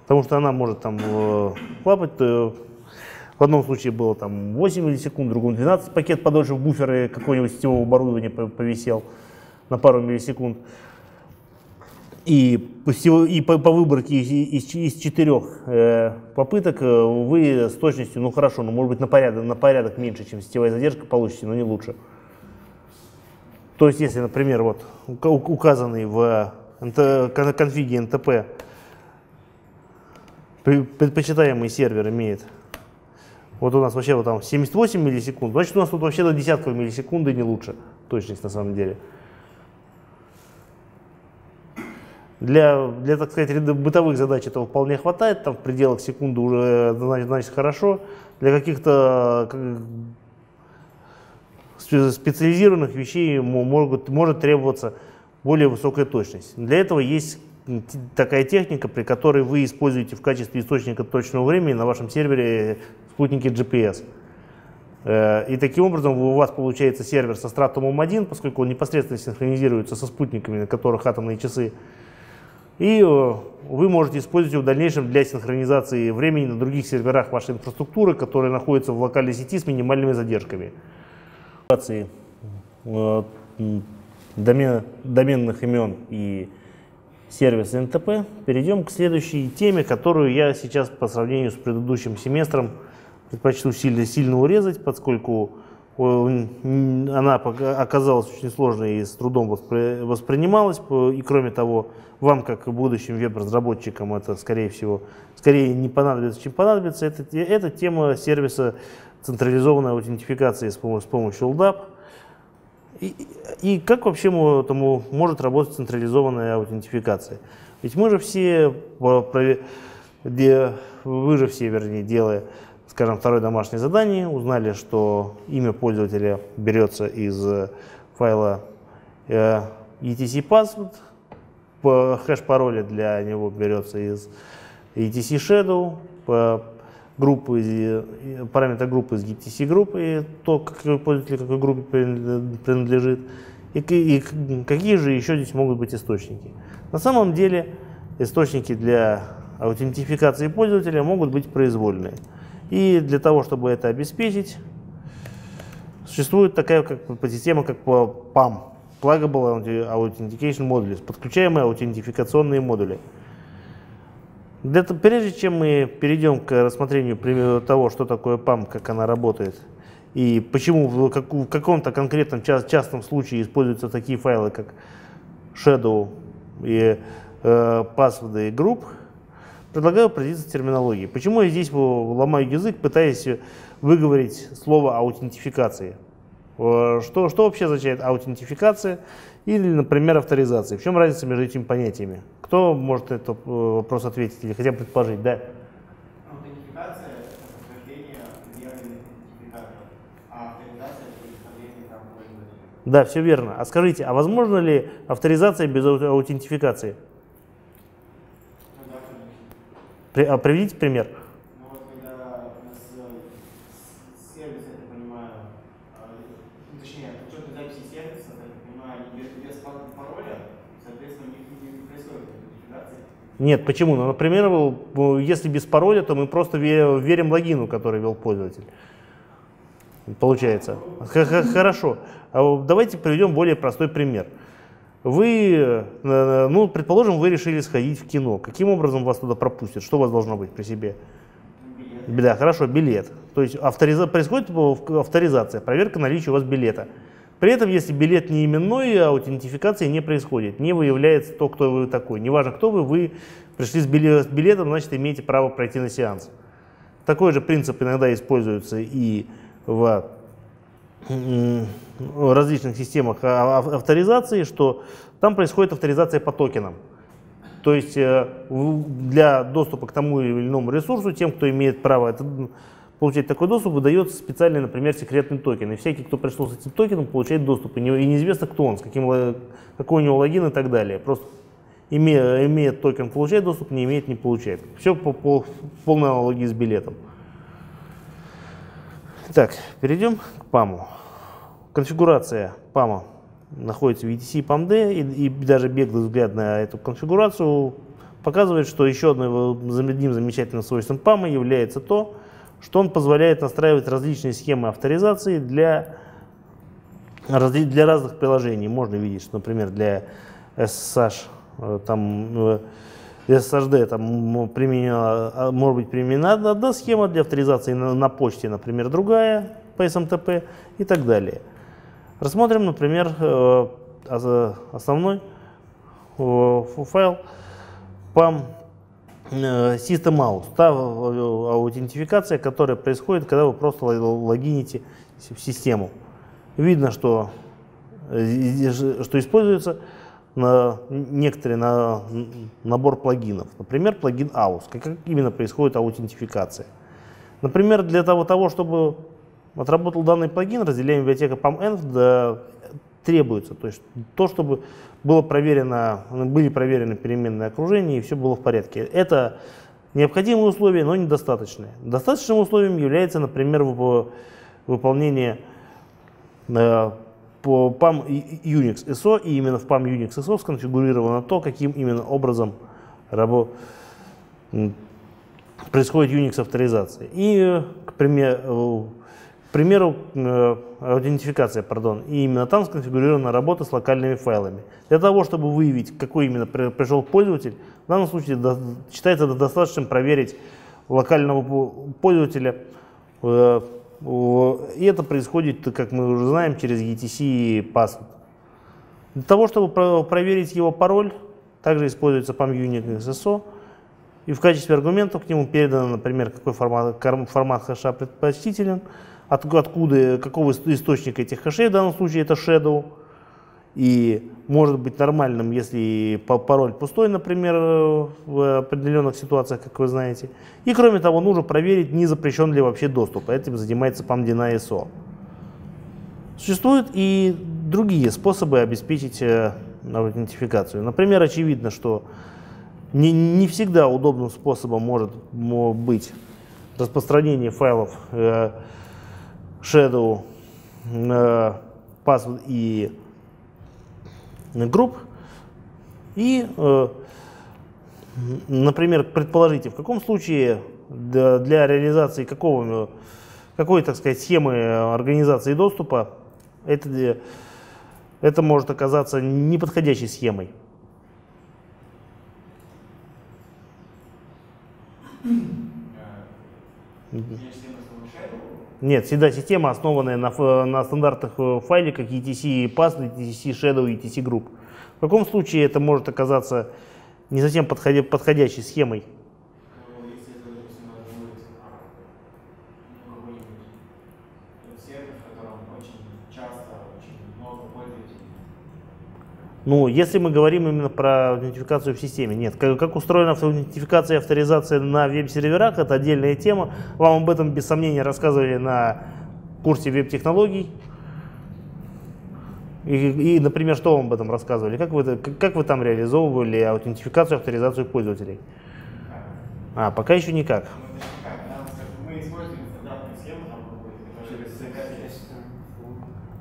Потому что она может там э, лапать. э, В одном случае было там 8 миллисекунд, в другом 12 пакет подольше в буфере какого-нибудь сетевого оборудования по- повисел на пару миллисекунд. И и по, по выборке из, из, из четырех э, попыток э, вы с точностью, ну хорошо, ну может быть на порядок, на порядок меньше, чем сетевая задержка получите, но не лучше. То есть, если, например, вот ука- указанный в конфиге НТП предпочитаемый сервер имеет, вот у нас вообще вот там 78 миллисекунд, значит у нас тут вообще до десятков миллисекунды не лучше точность на самом деле. Для, для, так сказать, бытовых задач этого вполне хватает, там в пределах секунды уже значит, значит хорошо. Для каких-то как, спе- специализированных вещей мо- могут, может требоваться более высокая точность. Для этого есть такая техника, при которой вы используете в качестве источника точного времени на вашем сервере спутники GPS. Э, И таким образом у вас получается сервер со стратумом 1, поскольку он непосредственно синхронизируется со спутниками, на которых атомные часы. И э, вы можете использовать его в дальнейшем для синхронизации времени на других серверах вашей инфраструктуры, которые находятся в локальной сети с минимальными задержками. Э, домен- доменных имен и сервиса НТП. Перейдем к следующей теме, которую я сейчас по сравнению с предыдущим семестром предпочту сильно, сильно урезать, поскольку она оказалась очень сложной и с трудом воспринималась. И кроме того, вам, как будущим веб-разработчикам, это, скорее всего, скорее не понадобится, чем понадобится. Это, это тема сервиса централизованной аутентификации с с помощью LDAP. И, и как вообще тому может работать централизованная аутентификация? Ведь мы же все, вы же все, вернее, делая, скажем, второе домашнее задание, узнали, что имя пользователя берется из файла э, etc password, хэш пароля для него берется из etc shadow, группы, параметр группы из etc группы, то, какой пользователь какой группе принадлежит, и, и какие же еще здесь могут быть источники. На самом деле источники для аутентификации пользователя могут быть произвольные. И для того, чтобы это обеспечить, существует такая как, система, как PAM, Pluggable Authentication Modules, подключаемые аутентификационные модули. Для, прежде чем мы перейдем к рассмотрению того, что такое PAM, как она работает, и почему в, как, в каком-то конкретном част, частном случае используются такие файлы, как Shadow и э, password и групп, предлагаю определиться терминологией. Почему я здесь ломаю язык, пытаясь выговорить слово аутентификации? Э, что, что вообще означает аутентификация или, например, авторизация? В чем разница между этими понятиями? Кто может этот э, вопрос ответить или хотя бы предположить? Да. Аутентификация – это подтверждение явленных идентификаторов, а авторизация – это представление там пользователя. Да, все верно. А скажите, а возможно ли авторизация без аутентификации? Ну да. При, а приведите пример. Ну вот когда у нас э, сервис, я так понимаю, а, ну, точнее, учетной записи сервиса, я так понимаю, они без, без пар- пароля, соответственно, у них не, не происходит аутентификации. Нет, почему? Ну, например, э, если без пароля, то мы просто ве- верим логину, который вел пользователь. Получается. Хорошо. А Давайте приведем более простой пример. Вы, э, ну, предположим, вы решили сходить в кино. Каким образом вас туда пропустят? Что у вас должно быть при себе? Билет. Да, хорошо, билет. То есть авториза... происходит авторизация, проверка наличия у вас билета. При этом, если билет не именной, аутентификации не происходит, не выявляется то, кто вы такой. Неважно, кто вы, вы пришли с биле- с билетом, значит, имеете право пройти на сеанс. Такой же принцип иногда используется и в различных системах а- а- авторизации, что там происходит авторизация по токенам. То есть э, для доступа к тому или иному ресурсу, тем, кто имеет право это, получать такой доступ, выдается специальный, например, секретный токен. И всякий, кто пришел с этим токеном, получает доступ. И, не- и неизвестно, кто он, с каким, какой у него логин и так далее. Просто имея, имеет токен, получает доступ, не имеет, не получает. Все по, по полной аналогии с билетом. Так, перейдем к ПАМу. Конфигурация ПАМа находится в ETC PAMD, и, и даже беглый взгляд на эту конфигурацию показывает, что еще зам- одним замечательным свойством ПАМа является то, что он позволяет настраивать различные схемы авторизации для, для разных приложений. Можно видеть, что, например, для SSH, э, там, э, SSHD там применена, а, может быть применена одна схема для авторизации на, на почте, например, другая по SMTP и так далее. Рассмотрим, например, э, ос- основной файл PAM System Out, та э, аутентификация, которая происходит, когда вы просто ло- логините в систему. Видно, что, э, что используется на некоторый на, набор плагинов. Например, плагин AUS. Как, как именно происходит аутентификация? Например, для того, того, чтобы отработал данный плагин, разделяем библиотека PAMEnv да, требуется. То есть то, чтобы было проверено, были проверены переменные окружения и все было в порядке. Это необходимые условия, но недостаточные. Достаточным условием является, например, вып- выполнение э, по PAM Unix ISO, и именно в PAM Unix ISO сконфигурировано то, каким именно образом рабо- происходит Unix авторизация. И, э, к примеру, к примеру, э, аутентификация, пардон, и именно там сконфигурирована работа с локальными файлами. Для того, чтобы выявить, какой именно при- пришел пользователь, в данном случае считается достаточным проверить локального по- пользователя э, И это происходит, как мы уже знаем, через ETC password. Для того, чтобы проверить его пароль, также используется PAM-Unit SSO. И в качестве аргументов к нему передано, например, какой формат, формат хэша предпочтителен, откуда, какого источника этих хэшей, в данном случае это shadow, и может быть нормальным, если пароль пустой, например, в определенных ситуациях, как вы знаете. И кроме того, нужно проверить, не запрещен ли вообще доступ. Этим занимается PAMDNA ISO. Существуют и другие способы обеспечить э, аутентификацию. Например, очевидно, что не, не всегда удобным способом может быть распространение файлов э, Shadow, э, password и групп. И, э, например, предположите, в каком случае для реализации какого, какой, так сказать, схемы организации доступа это, это может оказаться неподходящей схемой. Нет, всегда система, основанная на, на стандартных э, файликах ETC Pass, ETC Shadow, ETC Group. В каком случае это может оказаться не совсем подходящей схемой? Ну, если мы говорим именно про аутентификацию в системе, нет. Как, как устроена аутентификация и авторизация на веб-серверах, это отдельная тема. Вам об этом без сомнения рассказывали на курсе веб-технологий. И, и, например, что вам об этом рассказывали? Как вы, как, как вы там реализовывали аутентификацию, авторизацию пользователей? А, пока еще никак.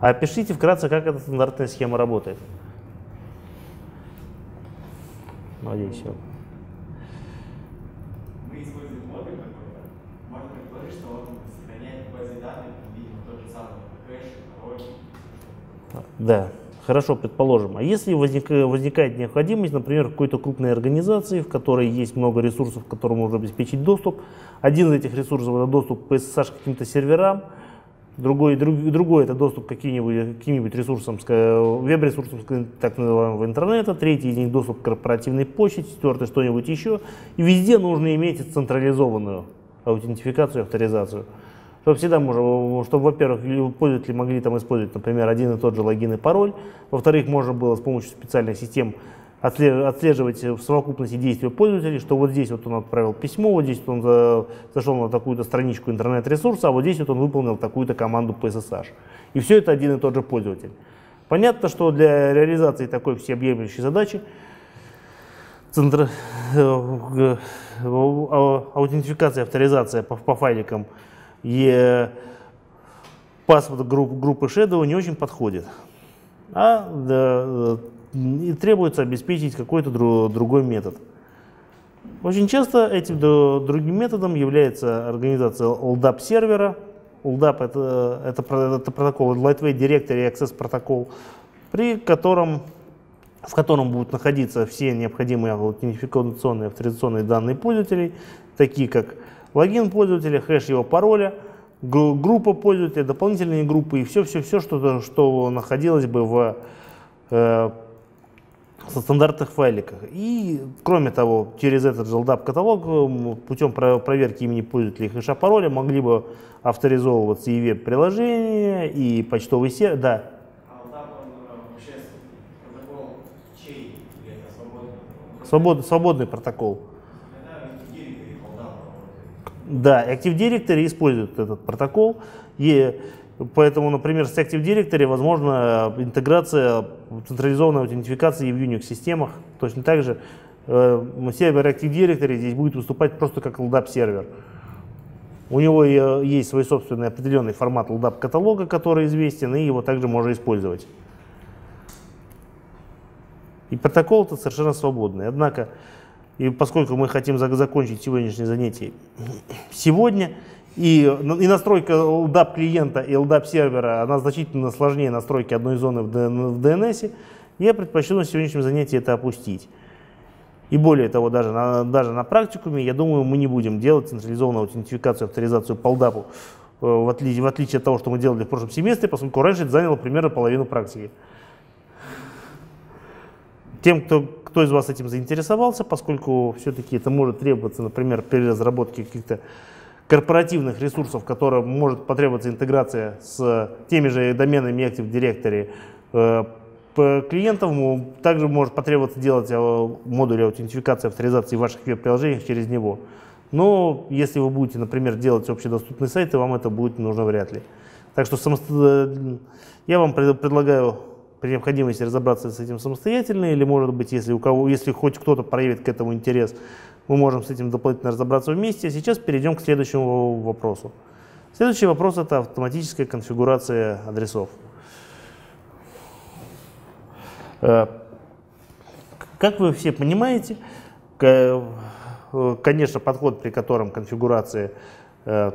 А опишите вкратце, как эта стандартная схема работает. Надеюсь, все. Мы используем модуль какой-то. Можно предположить, что он сохраняет в базе данных, видимо, тот же самый кэш, пароль. Да, хорошо, предположим. А если возник, возникает необходимость, например, какой-то крупной организации, в которой есть много ресурсов, к которым можно обеспечить доступ, один из этих ресурсов это доступ к SSH к каким-то серверам, Другой, друг, другой это доступ к каким-нибудь, каким ресурсам, веб-ресурсам так называемого интернета, третий из них доступ к корпоративной почте, четвертый что-нибудь еще. И везде нужно иметь централизованную аутентификацию и авторизацию. Чтобы всегда можно, чтобы, во-первых, пользователи могли там использовать, например, один и тот же логин и пароль. Во-вторых, можно было с помощью специальных систем отслеживать в совокупности действия пользователей, что вот здесь вот он отправил письмо, вот здесь вот он зашел на такую-то страничку интернет-ресурса, а вот здесь вот он выполнил такую-то команду по SSH. И все это один и тот же пользователь. Понятно, что для реализации такой всеобъемлющей задачи центр, э, аутентификация, авторизация по, по файликам и паспорт группы Shadow не очень подходит. А да, и требуется обеспечить какой-то другой метод. Очень часто этим другим методом является организация LDAP сервера. LDAP это, это, это протокол Lightweight Directory Access протокол, при котором, в котором будут находиться все необходимые аутентификационные авторизационные данные пользователей, такие как логин пользователя, хэш его пароля, группа пользователя, дополнительные группы и все-все-все, что, что находилось бы в э, со стандартных файликах. И, кроме того, через этот же LDAP каталог путем проверки имени пользователя и хэша пароля могли бы авторизовываться и веб-приложения, и почтовый сервис. Да. Свободный, свободный протокол. Да, Active Directory использует этот протокол. И Поэтому, например, с Active Directory возможна интеграция централизованной аутентификации в Unix-системах. Точно так же э, сервер Active Directory здесь будет выступать просто как LDAP сервер. У него есть свой собственный определенный формат LDAP каталога, который известен, и его также можно использовать. И протокол это совершенно свободный. Однако, и поскольку мы хотим закончить сегодняшнее занятие сегодня, и, и настройка LDAP клиента и LDAP сервера, она значительно сложнее настройки одной зоны в DNS. Я предпочту на сегодняшнем занятии это опустить. И более того, даже на, даже на практикуме, я думаю, мы не будем делать централизованную аутентификацию, авторизацию по LDAP в отличие, в отличие от того, что мы делали в прошлом семестре, поскольку раньше это заняло примерно половину практики. Тем, кто, кто из вас этим заинтересовался, поскольку все-таки это может требоваться, например, при разработке каких-то корпоративных ресурсов, которым может потребоваться интеграция с теми же доменами Active Directory, э, клиентам также может потребоваться делать э, модули аутентификации, авторизации ваших веб-приложений через него. Но если вы будете, например, делать общедоступные сайты, вам это будет нужно вряд ли. Так что э, я вам предлагаю при необходимости разобраться с этим самостоятельно, или, может быть, если, у кого, если хоть кто-то проявит к этому интерес, мы можем с этим дополнительно разобраться вместе. Сейчас перейдем к следующему вопросу. Следующий вопрос – это автоматическая конфигурация адресов. Э, как вы все понимаете, конечно, подход, при котором конфигурация э,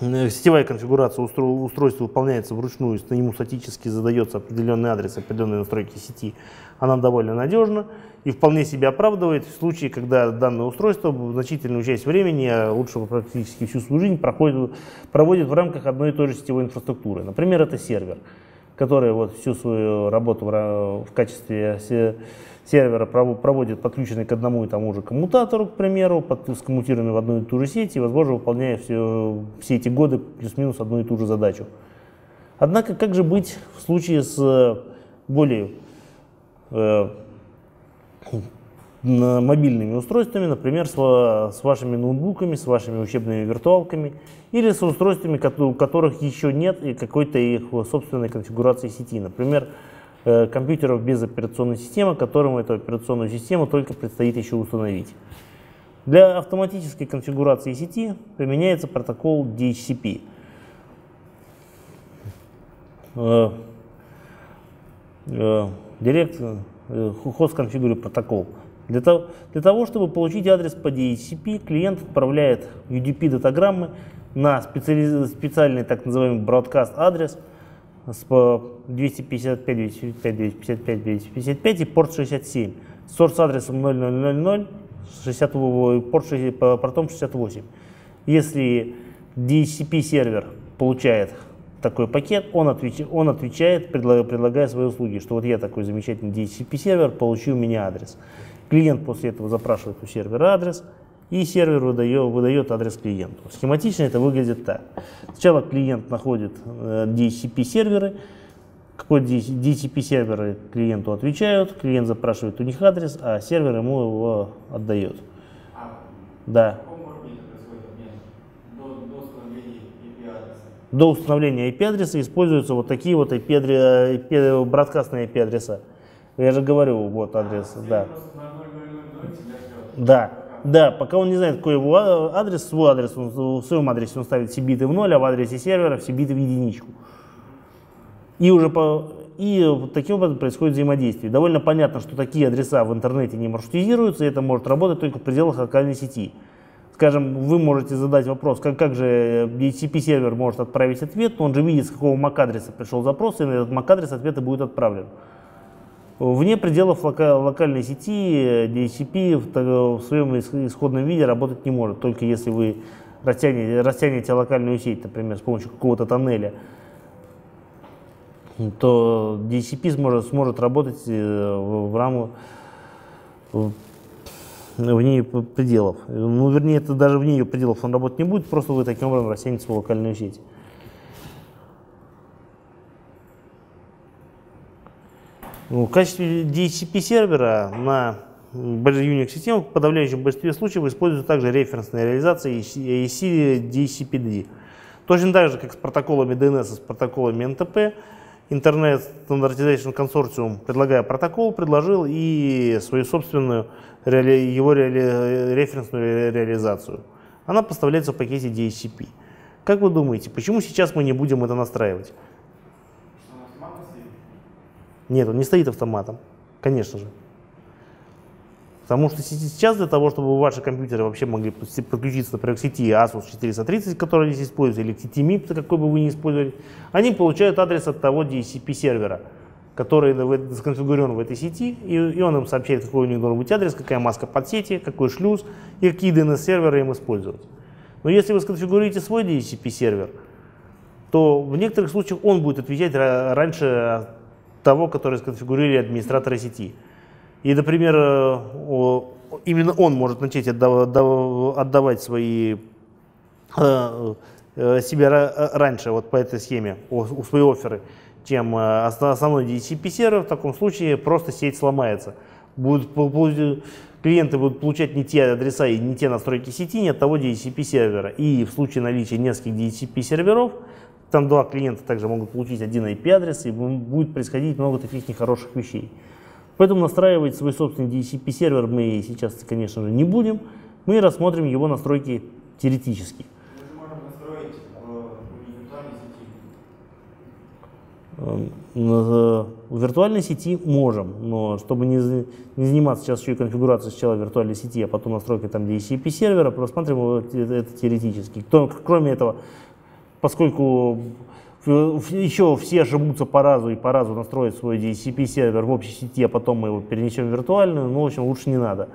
сетевая конфигурация устройства выполняется вручную, если ему статически задается определенный адрес, определенные настройки сети, она довольно надежна и вполне себя оправдывает в случае, когда данное устройство значительную часть времени, а лучше практически всю свою жизнь, проходит, проводит в рамках одной и той же сетевой инфраструктуры. Например, это сервер, который вот всю свою работу в, качестве сервера проводит подключенный к одному и тому же коммутатору, к примеру, скоммутированный в одну и ту же сеть и, возможно, выполняя все, все эти годы плюс-минус одну и ту же задачу. Однако, как же быть в случае с более э, мобильными устройствами, например, с, вашими ноутбуками, с вашими учебными виртуалками или с устройствами, у которых еще нет какой-то их собственной конфигурации сети. Например, Э, компьютеров без операционной системы, которым эту операционную систему только предстоит еще установить. Для автоматической конфигурации сети применяется протокол DHCP. Э, э, Host Configure протокол. Для того, для того, чтобы получить адрес по DHCP, клиент отправляет UDP-датаграммы на специальный так называемый broadcast адрес – с 255, 255, 255, 255 и порт 67 с source адресом 0000, 60, порт 60, портом 68. Если DHCP сервер получает такой пакет, он, отвеч, он отвечает, предлагая, предлагая свои услуги, что вот я такой замечательный DHCP сервер, получи у меня адрес. Клиент после этого запрашивает у сервера адрес, и сервер выдает, выдает адрес клиенту. Схематично это выглядит так. Сначала клиент находит э, DHCP серверы, какой DHCP серверы клиенту отвечают, клиент запрашивает у них адрес, а сервер ему его отдает. А, да. До установления IP-адреса используются вот такие вот IP, IP, бродкастные IP-адреса. Я же говорю, вот адрес, а, да. Да. Да, пока он не знает, какой его адрес, свой адрес, он, в своем адресе он ставит все биты в ноль, а в адресе сервера все биты в единичку. И уже по, и вот таким образом происходит взаимодействие. Довольно понятно, что такие адреса в интернете не маршрутизируются, и это может работать только в пределах локальной сети. Скажем, вы можете задать вопрос, как, как же DHCP сервер может отправить ответ, он же видит, с какого MAC-адреса пришел запрос, и на этот MAC-адрес ответа будет отправлен. Вне пределов лока локальной сети DHCP в, в своем исходном виде работать не может, только если вы растянете, растянете локальную сеть, например, с помощью какого-то тоннеля, то DHCP сможет, сможет работать э, в, в рамках вне пределов. Ну, вернее, это даже вне ее пределов он работать не будет, просто вы таким образом растянете свою локальную сеть. Ну, в качестве DHCP сервера на Unix системах в подавляющем большинстве случаев используются также референсные реализации AEC DHCPD. Точно так же, как с протоколами DNS и с протоколами NTP, Internet Standardization Consortium, предлагая протокол, предложил и свою собственную его референсную реализацию. Она поставляется в пакете DHCP. Как вы думаете, почему сейчас мы не будем это настраивать? Нет, он не стоит автоматом, конечно же. Потому что сейчас для того, чтобы ваши компьютеры вообще могли подключиться, например, к сети Asus 430, который здесь используется, или к сети MIP, какой бы вы ни использовали, они получают адрес от того DHCP сервера, который сконфигурирован в этой сети, и, он им сообщает, какой у них должен быть адрес, какая маска под сети, какой шлюз и какие DNS-серверы им использовать. Но если вы сконфигурируете свой DHCP сервер, то в некоторых случаях он будет отвечать раньше того, который сконфигурировали администраторы сети. И, например, э, именно он может начать отдавать свои э, э, себя раньше вот по этой схеме, свои оферы, чем основной DCP-сервер, в таком случае просто сеть сломается. Будут, клиенты будут получать не те адреса и не те настройки сети, не от того DCP-сервера. И в случае наличия нескольких DCP-серверов, там два клиента также могут получить один IP-адрес, и будет происходить много таких нехороших вещей. Поэтому настраивать свой собственный DCP-сервер мы сейчас, конечно же, не будем. Мы рассмотрим его настройки теоретически. Мы можем настроить в виртуальной сети? В виртуальной сети можем, но чтобы не, не заниматься сейчас еще и конфигурацией сначала виртуальной сети, а потом настройкой там DCP сервера, рассматриваем это теоретически. Кроме этого, поскольку еще все ошибутся по разу и по разу настроить свой DCP сервер в общей сети, а потом мы его перенесем в виртуальную, ну, в общем, лучше не надо.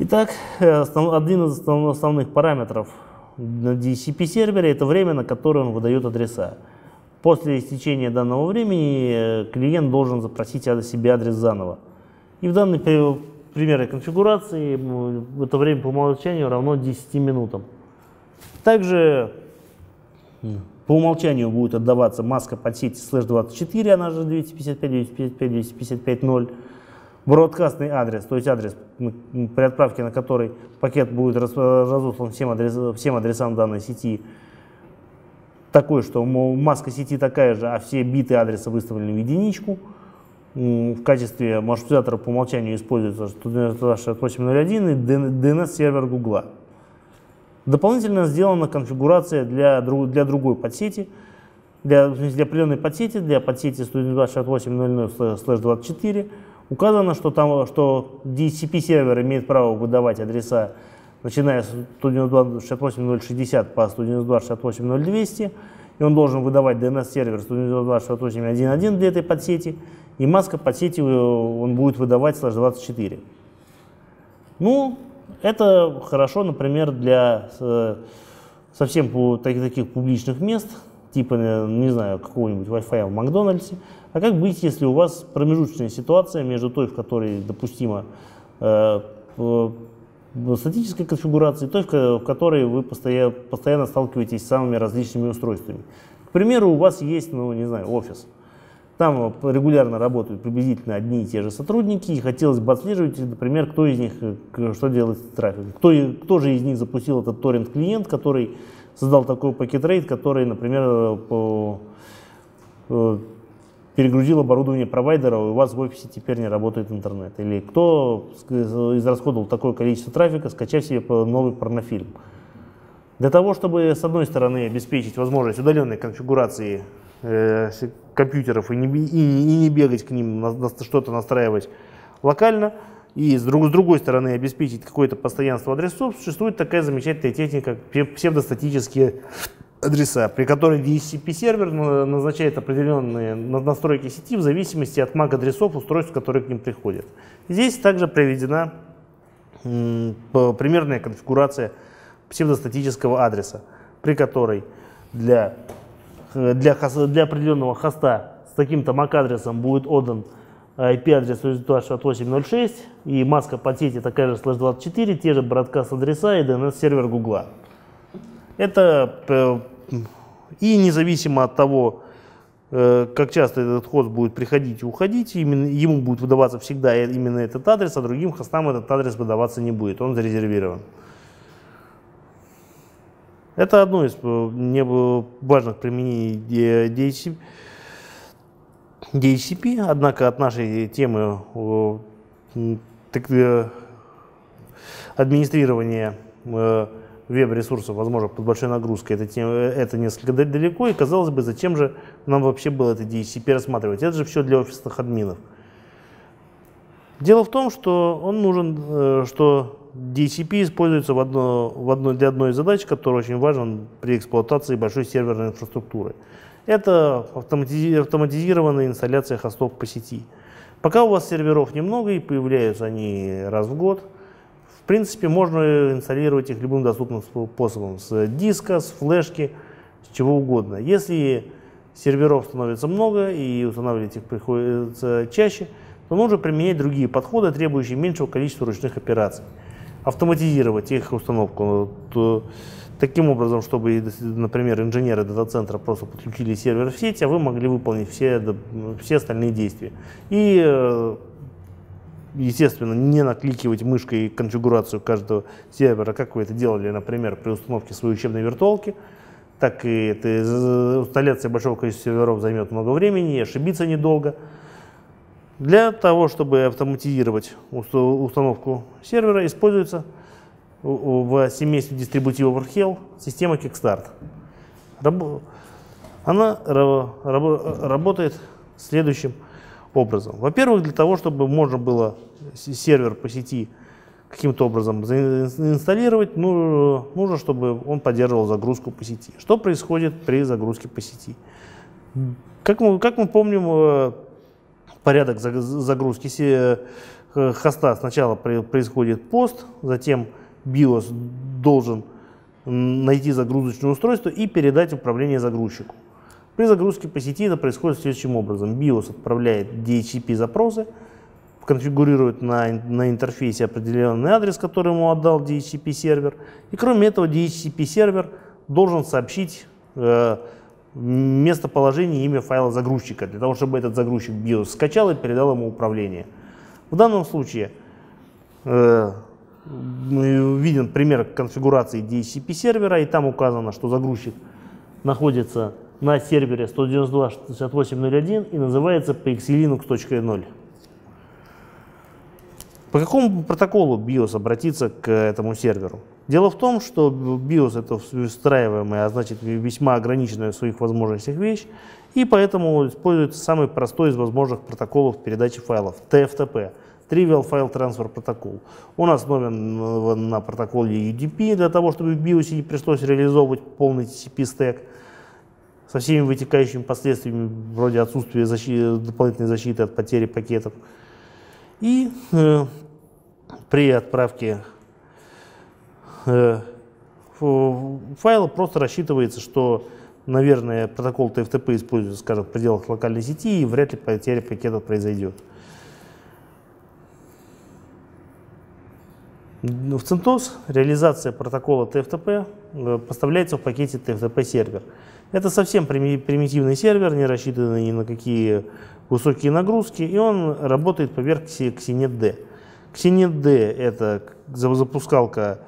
Итак, один из основных параметров на DCP сервере это время, на которое он выдает адреса. После истечения данного времени э, клиент должен запросить себе адрес заново. И в данной примере конфигурации это время по умолчанию равно 10 минутам. Также по умолчанию будет отдаваться маска под сеть слэш 24, она же 255, 255, 255, 0. Бродкастный адрес, то есть адрес, при отправке на который пакет будет разослан всем, адрес, всем адресам данной сети, такой, что маска сети такая же, а все биты адреса выставлены в единичку. В качестве маршрутизатора по умолчанию используется 192.68.01 и DNS-сервер Гугла. Дополнительно сделана конфигурация для, для другой подсети, для, для определенной подсети, для подсети 192.68.00/24. Указано, что, там, что DCP сервер имеет право выдавать адреса, начиная с 192.68.060 по 192.68.0200, и он должен выдавать DNS-сервер 192.68.1.1 для этой подсети, и маска подсети он будет выдавать слэш 24. Ну, это хорошо, например, для э, совсем таких, таких публичных мест, типа, э, не знаю, какого-нибудь Wi-Fi в Макдональдсе. А как быть, если у вас промежуточная ситуация между той, в которой допустимо э, конфигурации, и той, в которой вы постоянно, постоянно сталкиваетесь с самыми различными устройствами. К примеру, у вас есть, ну, не знаю, офис – там регулярно работают приблизительно одни и те же сотрудники, и хотелось бы отслеживать, например, кто из них э, что делает с трафиком. Кто, кто же из них запустил этот торрент-клиент, который создал такой пакет-рейд, который, например, э, по, э, перегрузил оборудование провайдера, у вас в офисе теперь не работает интернет. Или кто израсходовал такое количество трафика, скачав себе новый порнофильм. Для того, чтобы, с одной стороны, обеспечить возможность удаленной конфигурации э, компьютеров и не, и, и не бегать к ним, на, на, что-то настраивать локально, и с, друг, с другой стороны обеспечить какое-то постоянство адресов, существует такая замечательная техника, псевдостатические адреса, при которой DHCP-сервер назначает определенные настройки сети в зависимости от MAC-адресов устройств, которые к ним приходят. Здесь также приведена примерная конфигурация псевдостатического адреса, при которой для Э, для, для определенного хоста с таким-то MAC-адресом будет отдан IP-адрес 268.06 и маска по сети такая же слэш 24, те же бродкаст-адреса и DNS-сервер Гугла. Это э, и независимо от того, э, как часто этот хост будет приходить и уходить, именно, ему будет выдаваться всегда именно этот адрес, а другим хостам этот адрес выдаваться не будет, он зарезервирован. Это одно из э, важных применений DHCP. Однако от нашей темы э, администрирования веб-ресурсов, возможно, под большой нагрузкой, это, это несколько далеко, и казалось бы, зачем же нам вообще было это DHCP рассматривать? Это же все для офисных админов. Дело в том, что он нужен, что DCP используется в одно, в одно, для одной из задач, которая очень важна при эксплуатации большой серверной инфраструктуры. Это автоматизи автоматизированная инсталляция хостов по сети. Пока у вас серверов немного и появляются они раз в год, В принципе, можно инсталлировать их любым доступным способом, с диска, с флешки, с чего угодно. Если серверов становится много и устанавливать их приходится чаще, то нужно применять другие подходы, требующие меньшего количества ручных операций. Автоматизировать их установку то, таким образом, чтобы, например, инженеры дата-центра просто подключили сервер в сеть, а вы могли выполнить все, все остальные действия. И э, естественно, не накликивать мышкой конфигурацию каждого сервера, как вы это делали, например, при установке своей учебной виртуалки, так и это, инсталляция большого количества серверов займет много времени, ошибиться недолго. Для того, чтобы автоматизировать установку сервера, используется в семействе дистрибутивов Hell система Kickstart. Она работает следующим образом образом. Во-первых, для того, чтобы можно было сервер по сети каким-то образом инсталлировать, ну, нужно, чтобы он поддерживал загрузку по сети. Что происходит при загрузке по сети? Как мы, как мы помним, э, порядок загрузки э, хоста сначала происходит пост, затем BIOS должен найти загрузочное устройство и передать управление загрузчику. При загрузке по сети это происходит следующим образом. BIOS отправляет DHCP-запросы, конфигурирует на, на интерфейсе определенный адрес, который ему отдал DHCP-сервер. И кроме этого DHCP-сервер должен сообщить э, местоположение и имя файла загрузчика, для того, чтобы этот загрузчик BIOS скачал и передал ему управление. В данном случае э, виден пример конфигурации DHCP сервера, и там указано, что загрузчик находится на сервере 192.68.01 и называется pxlinux.0. По какому протоколу BIOS обратиться к этому серверу? Дело в том, что BIOS это встраиваемая, а значит весьма ограниченная в своих возможностях вещь, и поэтому используется самый простой из возможных протоколов передачи файлов – TFTP – Trivial File Transfer Protocol. Он основан на протоколе UDP для того, чтобы в BIOS не пришлось реализовывать полный TCP-стек – со всеми вытекающими последствиями, вроде отсутствия защиты, дополнительной защиты от потери пакетов. И э, при отправке э, файла просто рассчитывается, что, наверное, протокол TFTP используется, скажем, в пределах локальной сети, и вряд ли потеря пакетов произойдет. В CentOS реализация протокола TFTP э, поставляется в пакете TFTP сервер. Это совсем примитивный сервер, не рассчитанный ни на какие высокие нагрузки, и он работает по версии XeNet-D. XeNet-D — это запускалка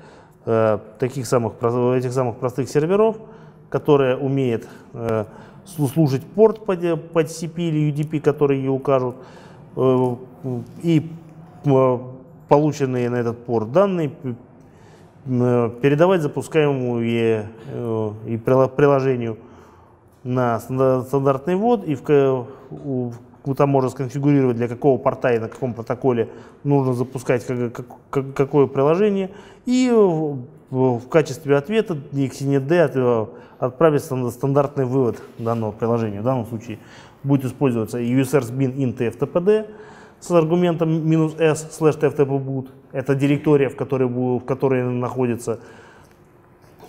э, таких самых, этих самых простых серверов, которая умеет э, служить порт под, под CP или UDP, который ее укажут, э, и полученные на этот порт данные передавать запускаемому и приложению на стандартный ввод, и в, там можно сконфигурировать, для какого порта и на каком протоколе нужно запускать как, как, какое приложение, и в, в качестве ответа XNetD отправить стандартный вывод данного приложения. В данном случае будет использоваться users bin int ftpd с аргументом минус s slash tftpboot. Это директория, в которой, в которой находится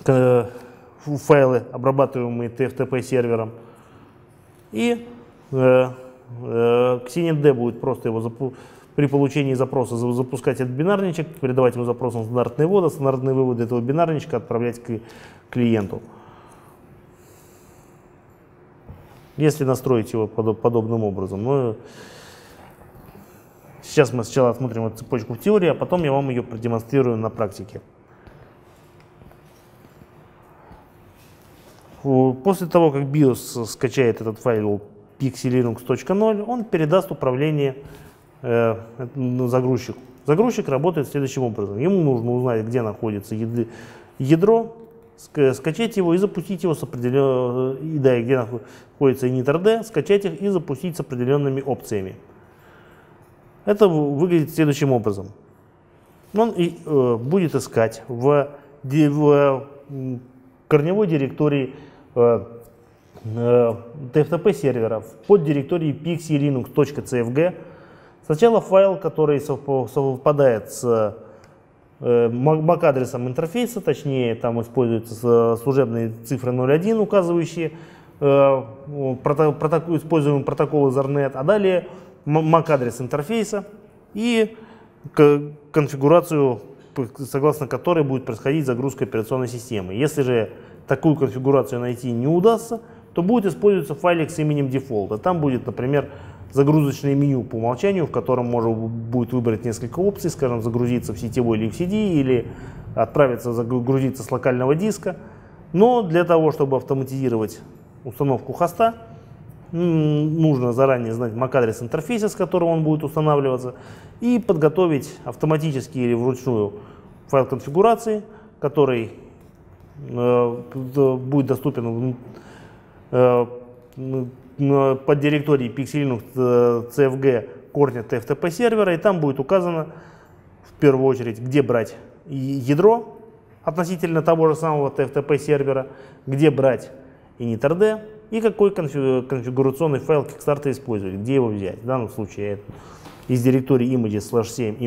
э, файлы, обрабатываемые TFTP сервером. И э, э, будет просто его при получении запроса запускать этот бинарничек, передавать ему запрос на стандартный ввод, а стандартные выводы этого бинарничка отправлять к клиенту. Если настроить его под, подобным образом. Но сейчас мы сначала осмотрим эту цепочку в теории, а потом я вам ее продемонстрирую на практике. После того, как BIOS скачает этот файл pixelinux.0, он передаст управление э, загрузчику. Загрузчик работает следующим образом. Ему нужно узнать, где находится ядро, скачать его и запустить его с определенными, э, да, где находится init.rd, скачать их и запустить с определенными опциями. Это выглядит следующим образом. Он и, э, будет искать в, в корневой директории TFTP э, э, серверов под директорией pixielinux.cfg. Сначала файл, который совпадает с э, MAC-адресом интерфейса, точнее там используются служебные цифры 01, указывающие э, используемый протокол Ethernet, а далее MAC-адрес интерфейса и конфигурацию, согласно которой будет происходить загрузка операционной системы. Если же такую конфигурацию найти не удастся, то будет использоваться файлик с именем дефолта. Там будет, например, загрузочное меню по умолчанию, в котором можно будет выбрать несколько опций, скажем, загрузиться в сетевой или в CD, или отправиться загрузиться с локального диска. Но для того, чтобы автоматизировать установку хоста, нужно заранее знать MAC-адрес интерфейса, с которого он будет устанавливаться, и подготовить автоматически или вручную файл конфигурации, который будет доступен э, под директорией Pixel CFG Cornet FTP сервера, и там будет указано в первую очередь, где брать ядро относительно того же самого TFTP сервера, где брать initRD и какой конфигурационный файл Kickstarter использовать, где его взять. В данном случае из директории images slash 7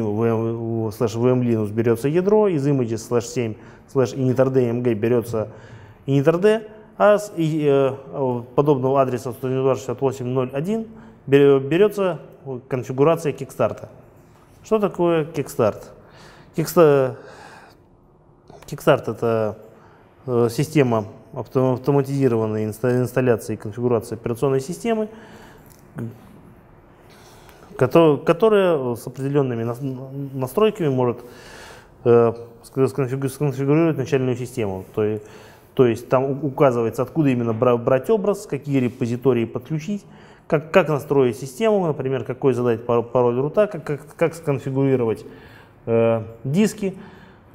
slash vmlinux берется ядро, из images slash 7 slash initRD mg берется initRD, а с э, подобного адреса 192.68.0.1 берется конфигурация Kickstart. Что такое? Kickstart, Kickstart это э, система автоматизированной инсталляции и конфигурации операционной системы, которая с определенными настройками может э, сконфигурировать начальную систему. То есть то есть там указывается, откуда именно брать образ, какие репозитории подключить, как, как настроить систему, например, какой задать пароль рута, как, как, как сконфигурировать э, диски,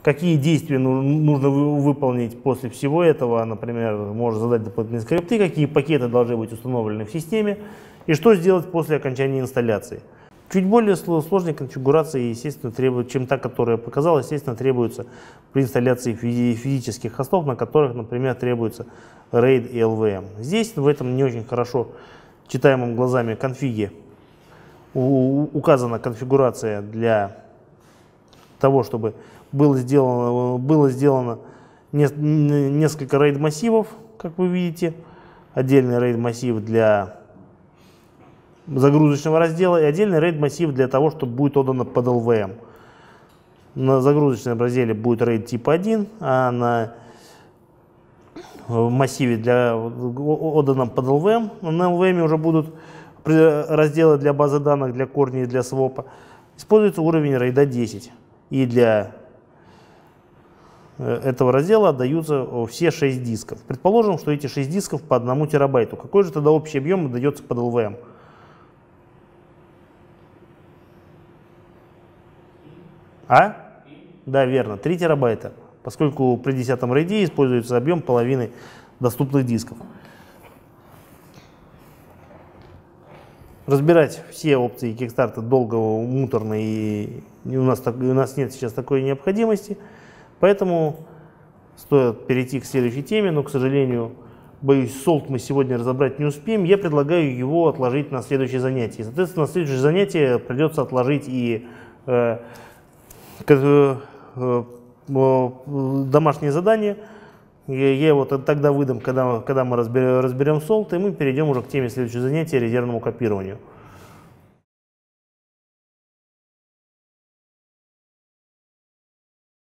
какие действия нужно выполнить после всего этого, например, можно задать дополнительные скрипты, какие пакеты должны быть установлены в системе и что сделать после окончания инсталляции. Чуть более сложная конфигурация, естественно, требует, чем та, которая показала, естественно, требуется при инсталляции физических хостов, на которых, например, требуется RAID и LVM. Здесь в этом не очень хорошо читаемым глазами конфиги указана конфигурация для того, чтобы было сделано, было сделано несколько RAID массивов, как вы видите, отдельный RAID массив для загрузочного раздела и отдельный RAID массив для того, чтобы будет отдано под LVM. На загрузочном разделе будет RAID типа 1, а на массиве для отданном под LVM, на LVM уже будут разделы для базы данных, для корней, для свопа. Используется уровень RAID 10. И для э, этого раздела отдаются все 6 дисков. Предположим, что эти 6 дисков по 1 терабайту. Какой же тогда общий объем отдается под LVM? А? Да, верно, 3 терабайта, поскольку при 10 рейде используется объем половины доступных дисков. Разбирать все опции Kickstarter долго, муторно, и у нас, так, у нас нет сейчас такой необходимости, поэтому стоит перейти к следующей теме, но, к сожалению, боюсь, солт мы сегодня разобрать не успеем. Я предлагаю его отложить на следующее занятие. Соответственно, на следующее занятие придется отложить и э, домашнее задание. Я его тогда выдам, когда, когда мы разберем солт, и мы перейдем уже к теме следующего занятия резервному копированию.